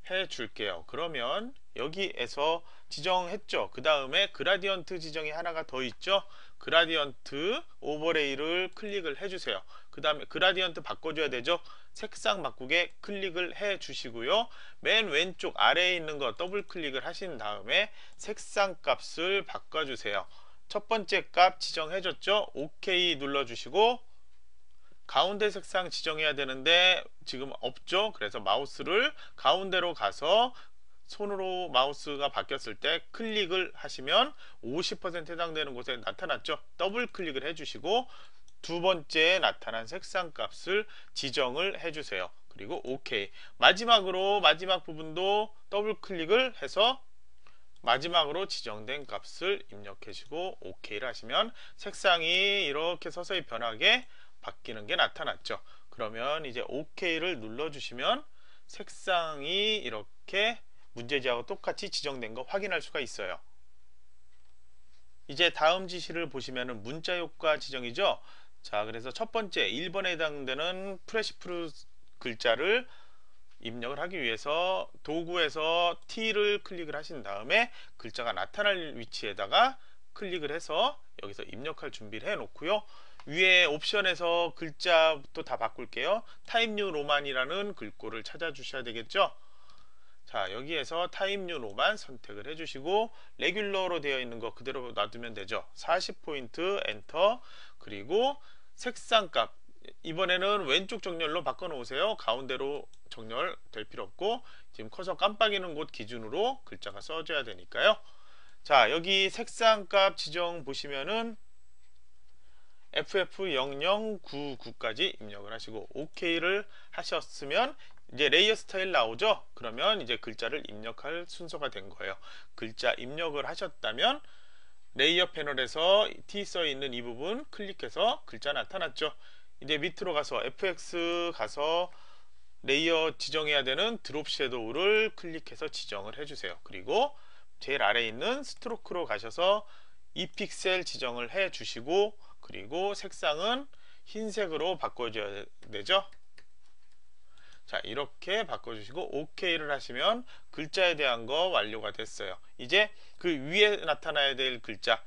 해 줄게요. 그러면 여기에서 지정했죠? 그 다음에 gradient 지정이 하나가 더 있죠? gradient overlay를 클릭을 해주세요 그 다음에 gradient 바꿔줘야 되죠? 색상 바꾸게 클릭을 해 주시고요. 맨 왼쪽 아래에 있는 거 더블 클릭을 하신 다음에 색상 값을 바꿔주세요. 첫 번째 값 지정해 줬죠? OK 눌러 주시고 가운데 색상 지정해야 되는데 지금 없죠? 그래서 마우스를 가운데로 가서 손으로 마우스가 바뀌었을 때 클릭을 하시면 50% 해당되는 곳에 나타났죠? 더블 클릭을 해주시고 두 번째 나타난 색상 값을 지정을 해주세요 그리고 OK 마지막으로 마지막 부분도 더블 클릭을 해서 마지막으로 지정된 값을 입력해주고 OK를 하시면 색상이 이렇게 서서히 변하게 바뀌는 게 나타났죠. 그러면 이제 OK를 눌러주시면 색상이 이렇게 문제지하고 똑같이 지정된 거 확인할 수가 있어요. 이제 다음 지시를 보시면 문자 효과 지정이죠. 자, 그래서 첫 번째 1번에 해당되는 fresh fruit 글자를 입력을 하기 위해서 도구에서 T를 클릭을 하신 다음에 글자가 나타날 위치에다가 클릭을 해서 여기서 입력할 준비를 해 놓고요. 위에 옵션에서 글자부터 다 바꿀게요. Times New Roman이라는 글꼴을 찾아 주셔야 되겠죠? 자 여기에서 Times New Roman 선택을 해 주시고 regular로 되어 있는 거 그대로 놔두면 되죠? 40포인트 엔터 그리고 색상값. 이번에는 왼쪽 정렬로 바꿔 놓으세요. 가운데로 정렬 될 필요 없고 지금 커서 깜빡이는 곳 기준으로 글자가 써져야 되니까요. 자 여기 색상 값 지정 보시면은 FF0099까지 입력을 하시고 OK를 하셨으면 이제 layer style 나오죠? 그러면 이제 글자를 입력할 순서가 된 거예요. 글자 입력을 하셨다면 layer 패널에서 T 써 있는 이 부분 클릭해서 글자 나타났죠 이제 밑으로 가서 FX 가서 layer 지정해야 되는 drop shadow를 클릭해서 지정을 해주세요. 그리고 제일 아래에 있는 stroke로 가셔서 2픽셀 지정을 해 주시고 그리고 색상은 흰색으로 바꿔줘야 되죠. 자 이렇게 바꿔주시고 OK를 하시면 글자에 대한 거 완료가 됐어요. 이제 그 위에 나타나야 될 글자.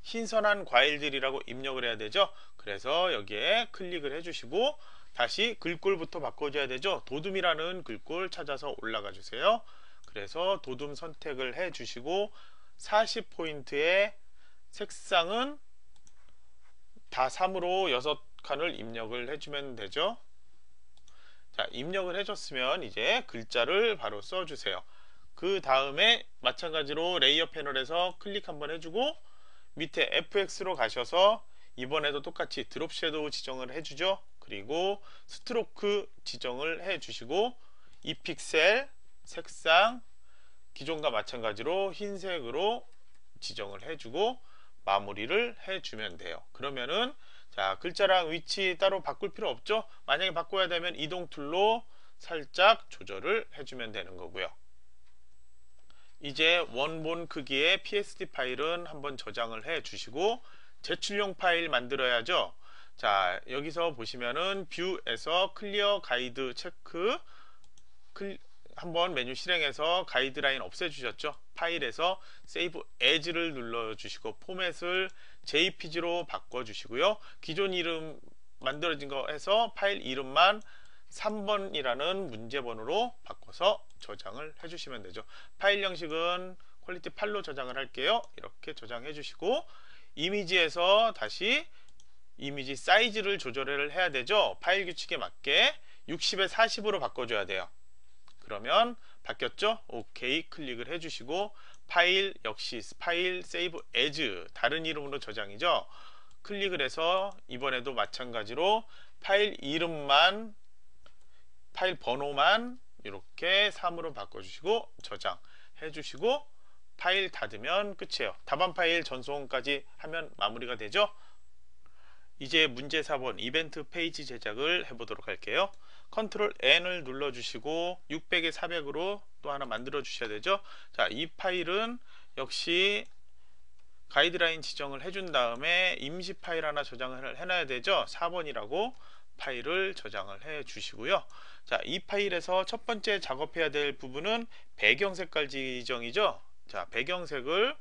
신선한 과일들이라고 입력을 해야 되죠? 그래서 여기에 클릭을 해주시고 다시 글꼴부터 바꿔줘야 되죠? 도둠이라는 글꼴 찾아서 올라가 주세요. 그래서 도둠 선택을 해 주시고 40포인트의 색상은 다 3으로 6칸을 입력을 해주면 되죠 자 입력을 해줬으면 이제 글자를 바로 써주세요. 그 다음에 마찬가지로 layer 패널에서 클릭 한번 해주고 밑에 FX로 가셔서 이번에도 똑같이 drop shadow 지정을 해주죠. 그리고 stroke 지정을 해주시고 2픽셀 색상 기존과 마찬가지로 흰색으로 지정을 해주고 마무리를 해주면 돼요. 그러면은 자 글자랑 위치 따로 바꿀 필요 없죠? 만약에 바꿔야 되면 이동 tool로 살짝 조절을 해주면 되는 거고요. 이제 원본 크기의 PSD 파일은 한번 저장을 해 주시고 제출용 파일 만들어야죠. 자 여기서 보시면은 view에서 clear guide 체크 클, 한번 메뉴 실행해서 가이드라인 없애주셨죠? 파일에서 save as를 눌러주시고 포맷을 jpg로 바꿔주시고요. 기존 이름 만들어진 거 해서 파일 이름만 3번이라는 문제번호로 바꿔서 저장을 해주시면 되죠. 파일 형식은 quality 8로 저장을 할게요. 이렇게 저장해 주시고 이미지에서 다시 이미지 사이즈를 조절을 해야 되죠? 파일 규칙에 맞게 60에 40으로 바꿔줘야 돼요 그러면 바뀌었죠? 오케이. 클릭을 해주시고 파일 역시 파일 save as 다른 이름으로 저장이죠? 클릭을 해서 이번에도 마찬가지로 파일 이름만 파일 번호만 이렇게 3으로 바꿔주시고 저장 해 주시고 파일 닫으면 끝이에요. 답안 파일 전송까지 하면 마무리가 되죠? 이제 문제 4번 이벤트 페이지 제작을 해보도록 할게요. 컨트롤 N을 눌러주시고 600에 400으로 또 하나 만들어 주셔야 되죠. 자, 이 파일은 역시 가이드라인 지정을 해준 다음에 임시 파일 하나 저장을 해놔야 되죠. 4번이라고 파일을 저장을 해 주시고요. 자, 이 파일에서 첫 번째 작업해야 될 부분은 배경 색깔 지정이죠. 자, 배경색을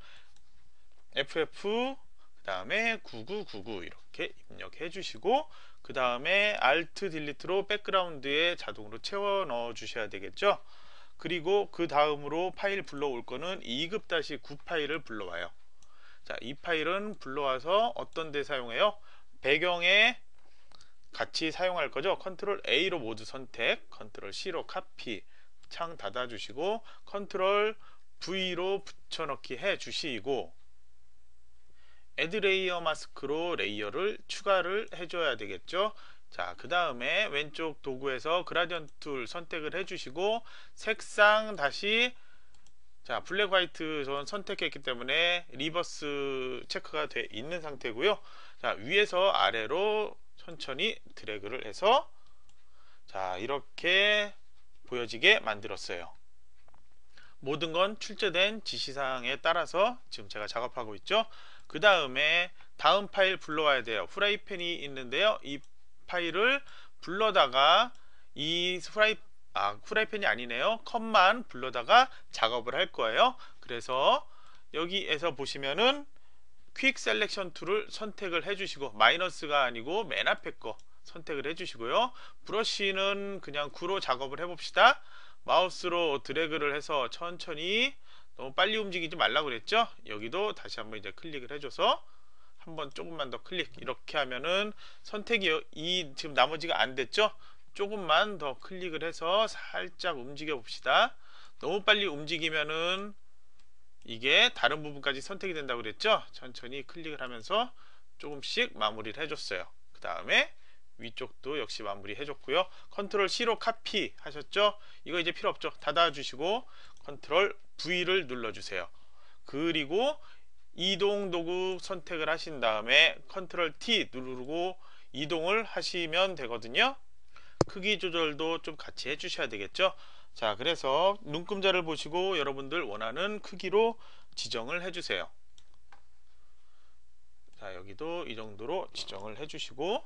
FF 그 다음에 9999 이렇게 입력해 주시고 그 다음에 Alt Delete로 백그라운드에 자동으로 채워 넣어 주셔야 되겠죠? 그리고 그 다음으로 파일 불러올 거는 2급-9 파일을 불러와요. 자, 이 파일은 불러와서 어떤 데 사용해요? 배경에 같이 사용할 거죠? Control A로 모두 선택 Control C로 카피 창 닫아 주시고 컨트롤 V로 붙여넣기 해 주시고 Add Layer Mask로 레이어를 추가를 해줘야 되겠죠? 자 그 다음에 왼쪽 도구에서 Gradient Tool 선택을 해주시고 색상 다시 자 Black White 전 선택했기 때문에 Reverse 체크가 돼 있는 상태고요. 자 위에서 아래로 천천히 드래그를 해서 자 이렇게 보여지게 만들었어요. 모든 건 출제된 지시사항에 따라서 지금 제가 작업하고 있죠 그 다음에 다음 파일 불러와야 돼요. 프라이팬이 있는데요. 이 파일을 불러다가 이 프라이 아 프라이팬이 아니네요. 컵만 불러다가 작업을 할 거예요. 그래서 여기에서 보시면은 Quick Selection Tool을 선택을 해주시고 마이너스가 아니고 맨 앞에 거 선택을 해주시고요. 브러쉬는 그냥 구로 작업을 해봅시다. 마우스로 드래그를 해서 천천히 너무 빨리 움직이지 말라고 그랬죠? 여기도 다시 한번 이제 클릭을 해줘서 한번 조금만 더 클릭. 이렇게 하면은 선택이 이 지금 나머지가 안 됐죠? 조금만 더 클릭을 해서 살짝 움직여 봅시다. 너무 빨리 움직이면은 이게 다른 부분까지 선택이 된다고 그랬죠? 천천히 클릭을 하면서 조금씩 마무리를 해줬어요. 그 다음에 위쪽도 역시 마무리 해줬고요 Control C로 카피 하셨죠 이거 이제 필요 없죠 닫아 주시고 Control V를 눌러 주세요. 그리고 이동 도구 선택을 하신 다음에 Control T 누르고 이동을 하시면 되거든요. 크기 조절도 좀 같이 해주셔야 되겠죠. 자 그래서 눈금자를 보시고 여러분들 원하는 크기로 지정을 해주세요. 자 여기도 이 정도로 지정을 해주시고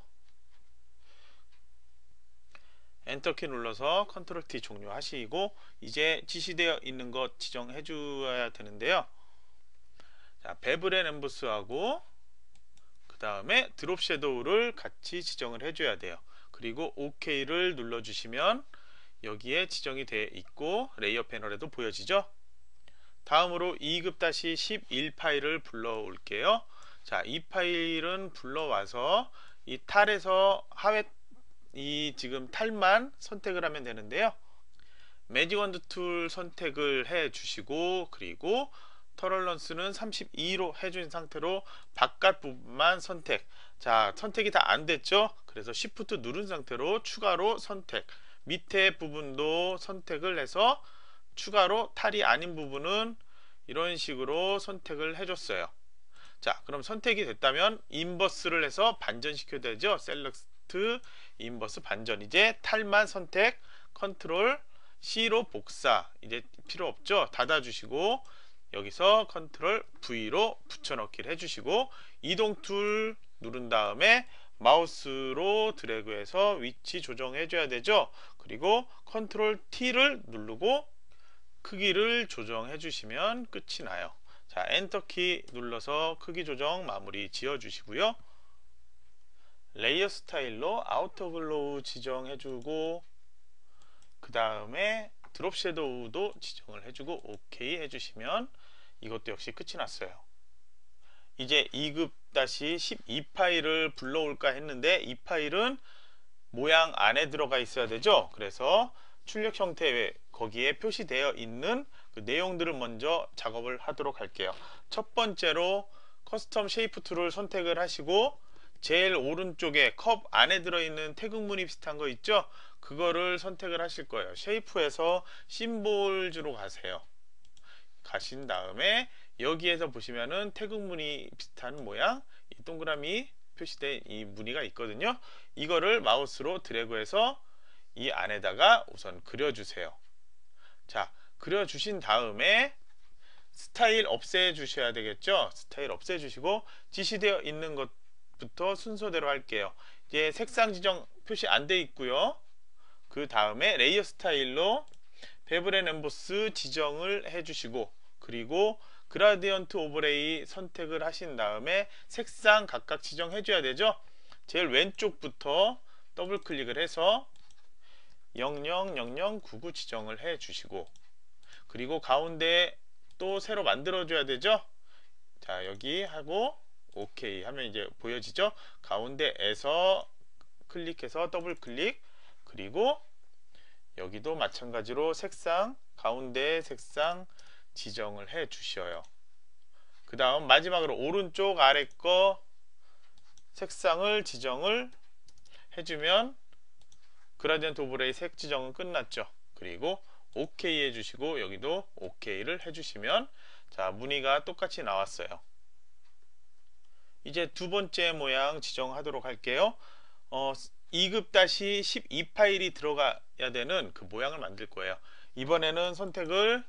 엔터키 눌러서 Control T 종료하시고 이제 지시되어 있는 것 지정해 주어야 되는데요 자, Bevel and Emboss하고 그 다음에 Drop Shadow를 같이 지정을 해줘야 돼요. 그리고 OK를 눌러주시면 여기에 지정이 되어 있고 레이어 패널에도 보여지죠. 다음으로 2급-11 파일을 불러올게요. 자, 이 파일은 불러와서 이 탈에서 하회 이 지금 탈만 선택을 하면 되는데요. Magic Wand Tool 선택을 해 주시고 그리고 Tolerance는 32로 해준 상태로 바깥 부분만 선택. 자 선택이 다 안 됐죠? 그래서 Shift 누른 상태로 추가로 선택. 밑에 부분도 선택을 해서 추가로 탈이 아닌 부분은 이런 식으로 선택을 해줬어요. 자 그럼 선택이 됐다면 Inverse를 해서 반전시켜야 되죠? Select Inverse 반전. 이제 탈만 선택 Control C로 복사. 이제 필요 없죠? 닫아 주시고 여기서 Control V로 붙여넣기를 해주시고 이동 툴 누른 다음에 마우스로 드래그해서 위치 조정해 줘야 되죠? 그리고 Control T를 누르고 크기를 조정해 주시면 끝이 나요. 자 엔터키 눌러서 크기 조정 마무리 지어 주시고요 Layer Style로 Outer Glow 지정해 주고 그 다음에 Drop Shadow도 지정을 해주고 OK 해주시면 이것도 역시 끝이 났어요. 이제 2급-12 파일을 불러올까 했는데 이 파일은 모양 안에 들어가 있어야 되죠. 그래서 출력 형태 거기에 표시되어 있는 그 내용들을 먼저 작업을 하도록 할게요. 첫 번째로 Custom Shape Tool을 선택을 하시고 제일 오른쪽에 컵 안에 들어있는 태극무늬 비슷한 거 있죠? 그거를 선택을 하실 거예요. Shape에서 Symbols로 가세요. 가신 다음에 여기에서 보시면은 태극무늬 비슷한 모양 이 동그라미 표시된 이 무늬가 있거든요. 이거를 마우스로 드래그해서 이 안에다가 우선 그려주세요. 자, 그려주신 다음에 스타일 없애 주셔야 되겠죠. 스타일 없애 주시고 지시되어 있는 것 부터 순서대로 할게요. 이제 색상 지정 표시 안 돼 있고요. 그 다음에 Layer Style로 Bevel and Emboss 지정을 해주시고 그리고 Gradient Overlay 선택을 하신 다음에 색상 각각 지정해 줘야 되죠 제일 왼쪽부터 더블 클릭을 해서 000099 지정을 해 주시고 그리고 가운데 또 새로 만들어 줘야 되죠 자 여기 하고 OK 하면 이제 보여지죠? 가운데에서 클릭해서 더블 클릭. 그리고 여기도 마찬가지로 색상 가운데 색상 지정을 해 주셔요. 그 다음 마지막으로 오른쪽 아래 거 색상을 지정을 해주면 Gradient Overlay 색 지정은 끝났죠. 그리고 OK 해주시고 여기도 OK를 해주시면 자 무늬가 똑같이 나왔어요 이제 두 번째 모양 지정하도록 할게요 어, 2급-12 파일이 들어가야 되는 그 모양을 만들 거예요. 이번에는 선택을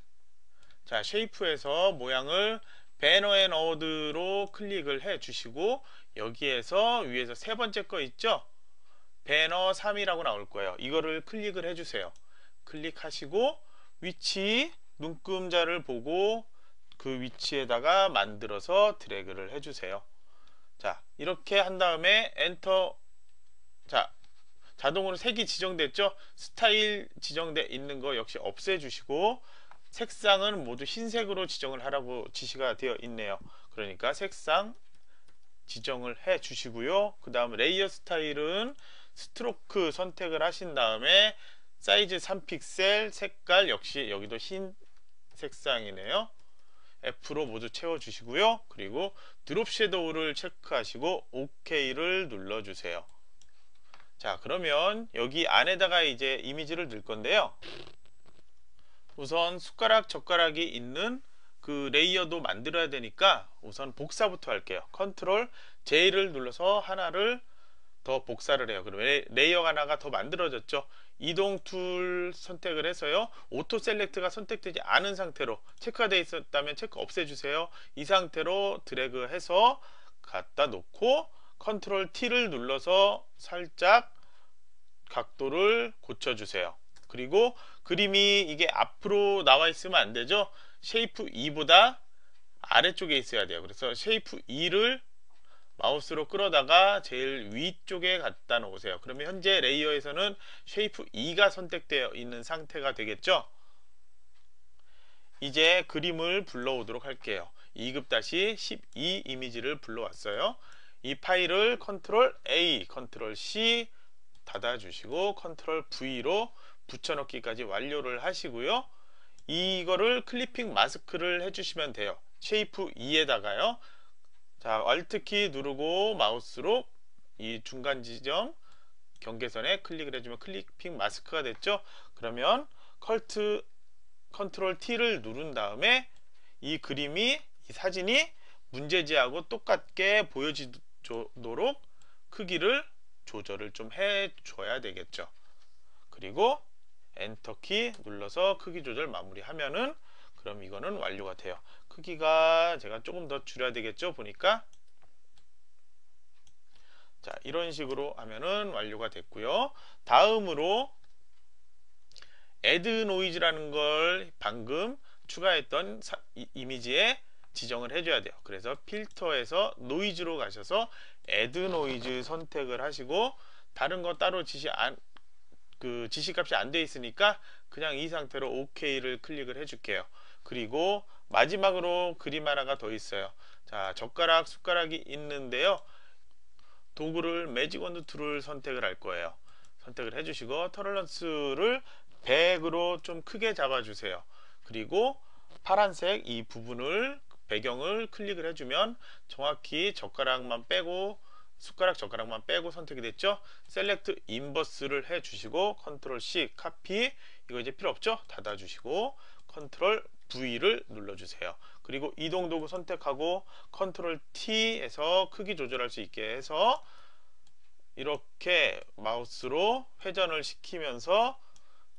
자 Shape에서 모양을 배너 앤 어워드로 클릭을 해 주시고 여기에서 위에서 세 번째 거 있죠? Banner 3이라고 나올 거예요. 이거를 클릭을 해 주세요. 클릭하시고 위치 눈금자를 보고 그 위치에다가 만들어서 드래그를 해 주세요. 자 이렇게 한 다음에 엔터 자 자동으로 색이 지정됐죠? 스타일 지정돼 있는 거 역시 없애 주시고 색상은 모두 흰색으로 지정을 하라고 지시가 되어 있네요. 그러니까 색상 지정을 해 주시고요. 그 다음 layer style은 stroke 선택을 하신 다음에 사이즈 3픽셀 색깔 역시 여기도 흰 색상이네요 F로 모두 채워 주시고요. 그리고 drop shadow를 체크하시고 OK를 눌러 주세요. 자 그러면 여기 안에다가 이제 이미지를 넣을 건데요. 우선 숟가락 젓가락이 있는 그 layer도 만들어야 되니까 우선 복사부터 할게요. 컨트롤 J를 눌러서 하나를 더 복사를 해요. 그러면 layer 하나가 더 만들어졌죠 이동 툴 선택을 해서요 auto select가 선택되지 않은 상태로 체크가 되어 있었다면 체크 없애주세요 이 상태로 드래그 해서 갖다 놓고 컨트롤 T를 눌러서 살짝 각도를 고쳐주세요. 그리고 그림이 이게 앞으로 나와 있으면 안 되죠. shape 2보다 아래쪽에 있어야 돼요. 그래서 shape 2를 마우스로 끌어다가 제일 위쪽에 갖다 놓으세요. 그러면 현재 layer에서는 shape 2가 선택되어 있는 상태가 되겠죠. 이제 그림을 불러오도록 할게요. 2급-12 이미지를 불러왔어요. 이 파일을 컨트롤 A, 컨트롤 C 닫아주시고 컨트롤 V로 붙여넣기까지 완료를 하시고요. 이거를 clipping mask를 해주시면 돼요. shape 2에다가요. 자, Alt키 누르고 마우스로 이 중간 지점 경계선에 클릭을 해주면 clipping mask가 됐죠. 그러면 컬트 컨트롤 T를 누른 다음에 이 그림이 이 사진이 문제지하고 똑같게 보여지도록 크기를 조절을 좀 해줘야 되겠죠. 그리고 엔터키 눌러서 크기 조절 마무리하면은 그럼 이거는 완료가 돼요. 크기가 제가 조금 더 줄여야 되겠죠. 보니까 자 이런 식으로 하면은 완료가 됐고요. 다음으로 add noise라는 걸 방금 추가했던 사, 이, 이미지에 지정을 해줘야 돼요. 그래서 필터에서 noise로 가셔서 add noise 선택을 하시고 다른 거 따로 지시 안, 그 지시값이 안 돼 있으니까 그냥 이 상태로 OK를 클릭을 해줄게요. 그리고 마지막으로 그림 하나가 더 있어요. 자, 젓가락, 숟가락이 있는데요. 도구를 magic wand tool을 선택을 할 거예요. 선택을 해주시고 tolerance를 100으로 좀 크게 잡아주세요. 그리고 파란색 이 부분을 배경을 클릭을 해주면 정확히 젓가락만 빼고 숟가락 젓가락만 빼고 선택이 됐죠 select inverse를 해 주시고 컨트롤 C copy 이거 이제 필요 없죠 닫아 주시고 컨트롤 V를 눌러 주세요. 그리고 이동 도구 선택하고 컨트롤 T에서 크기 조절할 수 있게 해서 이렇게 마우스로 회전을 시키면서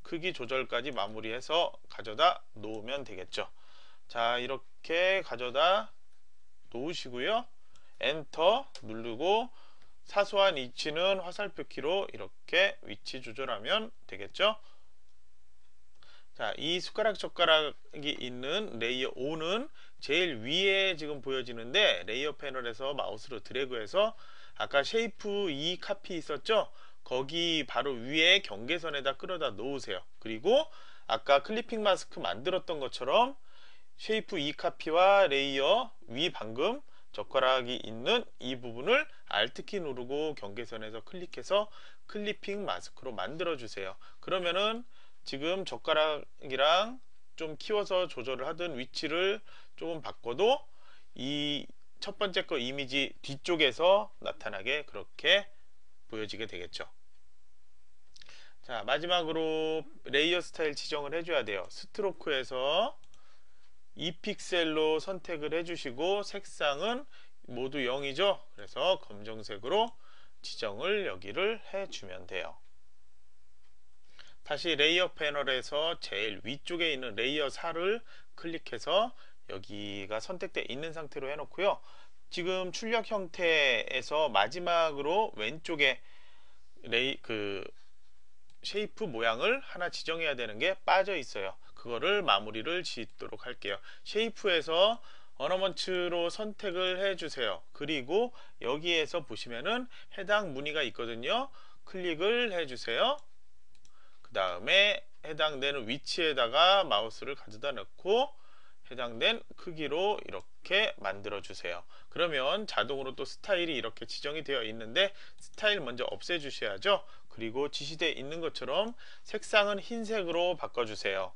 크기 조절까지 마무리해서 가져다 놓으면 되겠죠. 자 이렇게 가져다 놓으시고요. 엔터 누르고 사소한 위치는 화살표 키로 이렇게 위치 조절하면 되겠죠 자, 이 숟가락 젓가락이 있는 layer 5는 제일 위에 지금 보여지는데 layer panel에서 마우스로 드래그해서 아까 shape 2 카피 있었죠? 거기 바로 위에 경계선에다 끌어다 놓으세요. 그리고 아까 clipping mask 만들었던 것처럼 shape 2 copy와 layer 위 방금 젓가락이 있는 이 부분을 Alt키 누르고 경계선에서 클릭해서 clipping mask로 만들어 주세요. 그러면은 지금 젓가락이랑 좀 키워서 조절을 하던 위치를 조금 바꿔도 이 첫 번째 거 이미지 뒤쪽에서 나타나게 그렇게 보여지게 되겠죠. 자 마지막으로 layer style 지정을 해줘야 돼요. stroke에서 2픽셀로 선택을 해주시고 색상은 모두 0이죠. 그래서 검정색으로 지정을 여기를 해주면 돼요. 다시 layer panel에서 제일 위쪽에 있는 layer 4를 클릭해서 여기가 선택되어 있는 상태로 해놓고요. 지금 출력 형태에서 마지막으로 왼쪽에 레이 그 shape 모양을 하나 지정해야 되는 게 빠져 있어요. 그거를 마무리를 짓도록 할게요. 쉐이프에서 어너먼츠로 선택을 해주세요. 그리고 여기에서 보시면은 해당 무늬가 있거든요. 클릭을 해주세요. 그 다음에 해당되는 위치에다가 마우스를 가져다 놓고 해당된 크기로 이렇게 만들어 주세요. 그러면 자동으로 또 스타일이 이렇게 지정이 되어 있는데 스타일 먼저 없애 주셔야죠. 그리고 지시되어 있는 것처럼 색상은 흰색으로 바꿔 주세요.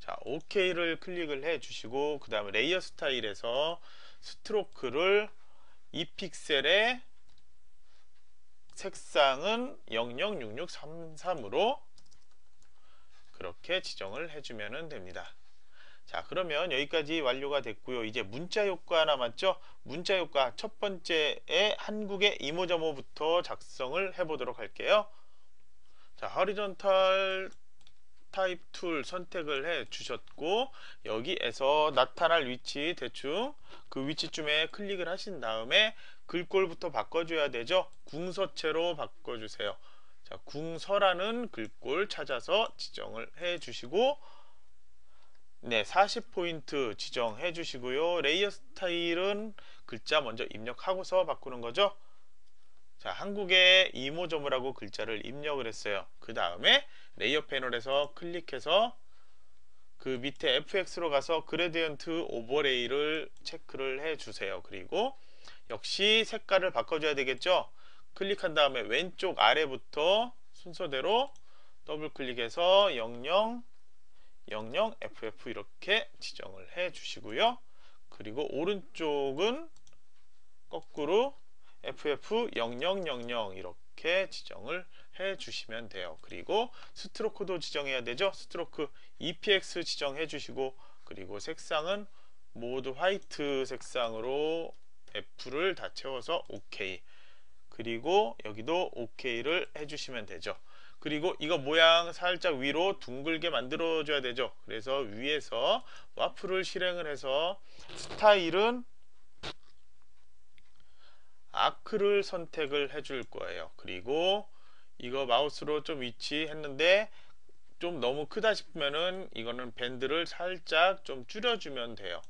자 OK를 클릭을 해 주시고 그 다음에 layer style에서 stroke를 2픽셀에 색상은 006633으로 그렇게 지정을 해주면 됩니다. 자 그러면 여기까지 완료가 됐고요. 이제 문자 효과 남았죠? 문자 효과 첫 번째에 한국의 이모저모부터 작성을 해보도록 할게요. 자 Horizontal Type Tool 선택을 해 주셨고 여기에서 나타날 위치 대충 그 위치쯤에 클릭을 하신 다음에 글꼴부터 바꿔줘야 되죠 궁서체로 바꿔주세요 자 궁서라는 글꼴 찾아서 지정을 해 주시고 네, 40포인트 지정해 주시고요. Layer Style은 글자 먼저 입력하고서 바꾸는 거죠. 자, 한국의 이모저모라고 글자를 입력을 했어요. 그 다음에 layer 패널에서 클릭해서 그 밑에 FX로 가서 Gradient Overlay를 체크를 해 주세요. 그리고 역시 색깔을 바꿔줘야 되겠죠. 클릭한 다음에 왼쪽 아래부터 순서대로 더블 클릭해서 00 00 FF 이렇게 지정을 해 주시고요. 그리고 오른쪽은 거꾸로 FF 0000 이렇게 지정을 해 주시면 돼요. 그리고 스트로크도 지정해야 되죠. 스트로크 EPX 지정해 주시고 그리고 색상은 모두 화이트 색상으로 F를 다 채워서 OK. 그리고 여기도 OK를 해주시면 되죠. 그리고 이거 모양 살짝 위로 둥글게 만들어 줘야 되죠. 그래서 위에서 와플을 실행을 해서 스타일은 아크를 선택을 해 줄 거예요. 그리고 이거 마우스로 좀 위치했는데 좀 너무 크다 싶으면은 이거는 밴드를 살짝 좀 줄여주면 돼요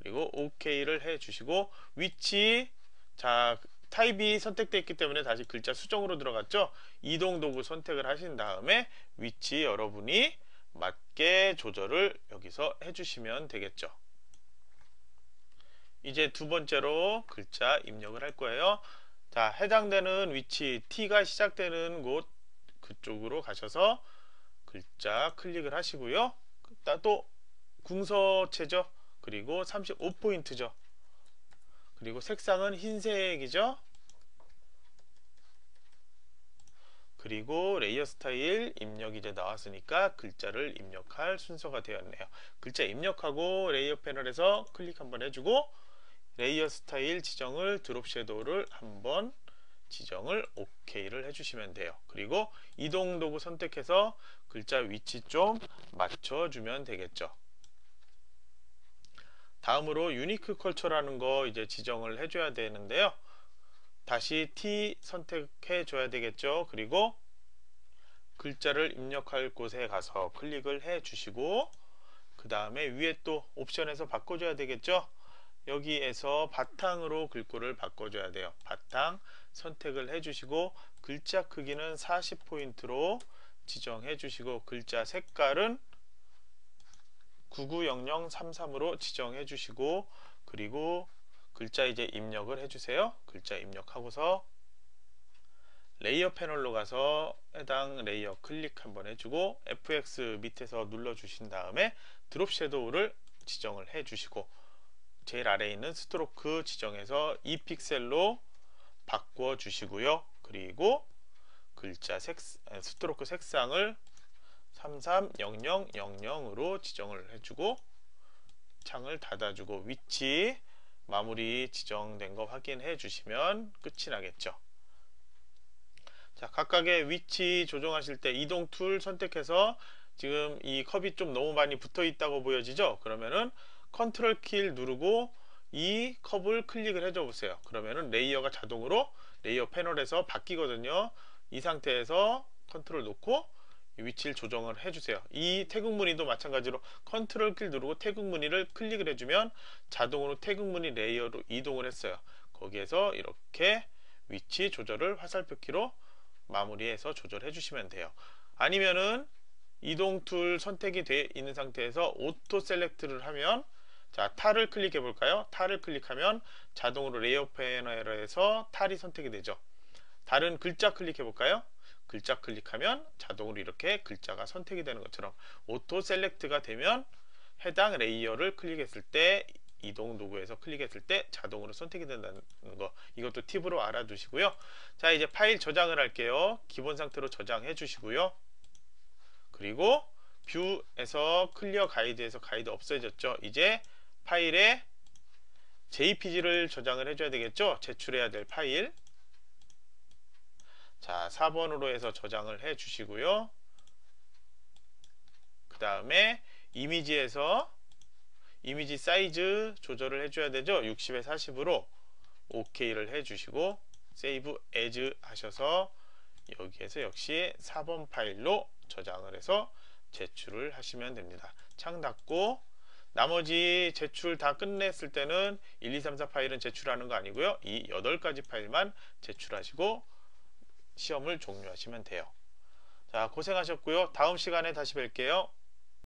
그리고 OK를 해 주시고 위치 자 타입이 선택되어 있기 때문에 다시 글자 수정으로 들어갔죠? 이동 도구 선택을 하신 다음에 위치 여러분이 맞게 조절을 여기서 해주시면 되겠죠? 이제 두 번째로 글자 입력을 할 거예요. 자 해당되는 위치 T가 시작되는 곳 그쪽으로 가셔서 글자 클릭을 하시고요. 또 궁서체죠 그리고 35포인트죠 그리고 색상은 흰색이죠. 그리고 Layer Style 입력이 이제 나왔으니까 글자를 입력할 순서가 되었네요. 글자 입력하고 layer 패널에서 클릭 한번 해주고 Layer Style 지정을 Drop Shadow를 한번 지정을 OK를 해주시면 돼요. 그리고 이동 도구 선택해서 글자 위치 좀 맞춰주면 되겠죠. 다음으로 Unique Culture라는 거 이제 지정을 해줘야 되는데요. 다시 T 선택해 줘야 되겠죠. 그리고 글자를 입력할 곳에 가서 클릭을 해 주시고 그 다음에 위에 또 옵션에서 바꿔줘야 되겠죠. 여기에서 바탕으로 글꼴을 바꿔줘야 돼요. 바탕 선택을 해주시고 글자 크기는 40포인트로 지정해 주시고 글자 색깔은 990033으로 지정해 주시고 그리고 글자 이제 입력을 해주세요. 글자 입력하고서 layer 패널로 가서 해당 layer 클릭 한번 해주고 FX 밑에서 눌러 주신 다음에 Drop Shadow를 지정을 해 주시고 제일 아래에 있는 Stroke 지정해서 2픽셀로 바꿔 주시고요. 그리고 글자 색, Stroke 색상을 330000으로 지정을 해주고 창을 닫아주고 위치 마무리 지정된 거 확인해 주시면 끝이 나겠죠. 자 각각의 위치 조정하실 때 이동 tool 선택해서 지금 이 컵이 좀 너무 많이 붙어 있다고 보여지죠? 그러면은 컨트롤 키를 누르고 이 컵을 클릭을 해줘 보세요. 그러면은 layer가 자동으로 layer 패널에서 바뀌거든요. 이 상태에서 컨트롤 놓고 위치를 조정을 해주세요. 이 태극 무늬도 마찬가지로 컨트롤 키 누르고 태극 무늬를 클릭을 해주면 자동으로 태극 무늬 layer로 이동을 했어요. 거기에서 이렇게 위치 조절을 화살표 키로 마무리해서 조절해 주시면 돼요. 아니면은 이동 tool 선택이 되어 있는 상태에서 Auto Select를 하면 자 탈을 클릭해 볼까요? 탈을 클릭하면 자동으로 layer 패널에서 탈이 선택이 되죠. 다른 글자 클릭해 볼까요? 글자 클릭하면 자동으로 이렇게 글자가 선택이 되는 것처럼 Auto Select가 되면 해당 layer를 클릭했을 때 이동 도구에서 클릭했을 때 자동으로 선택이 된다는 거. 이것도 팁으로 알아두시고요. 자 이제 파일 저장을 할게요. 기본 상태로 저장해 주시고요. 그리고 View에서 Clear Guides에서 가이드 없어졌죠? 이제 파일에 JPG를 저장을 해줘야 되겠죠? 제출해야 될 파일 자 4번으로 해서 저장을 해 주시고요. 그 다음에 Image에서 Image Size 조절을 해줘야 되죠? 60에 40으로 OK를 해 주시고 Save As 하셔서 여기에서 역시 4번 파일로 저장을 해서 제출을 하시면 됩니다. 창 닫고 나머지 제출 다 끝냈을 때는 1, 2, 3, 4 파일은 제출하는 거 아니고요. 이 8가지 파일만 제출하시고 시험을 종료하시면 돼요. 자, 고생하셨고요. 다음 시간에 다시 뵐게요.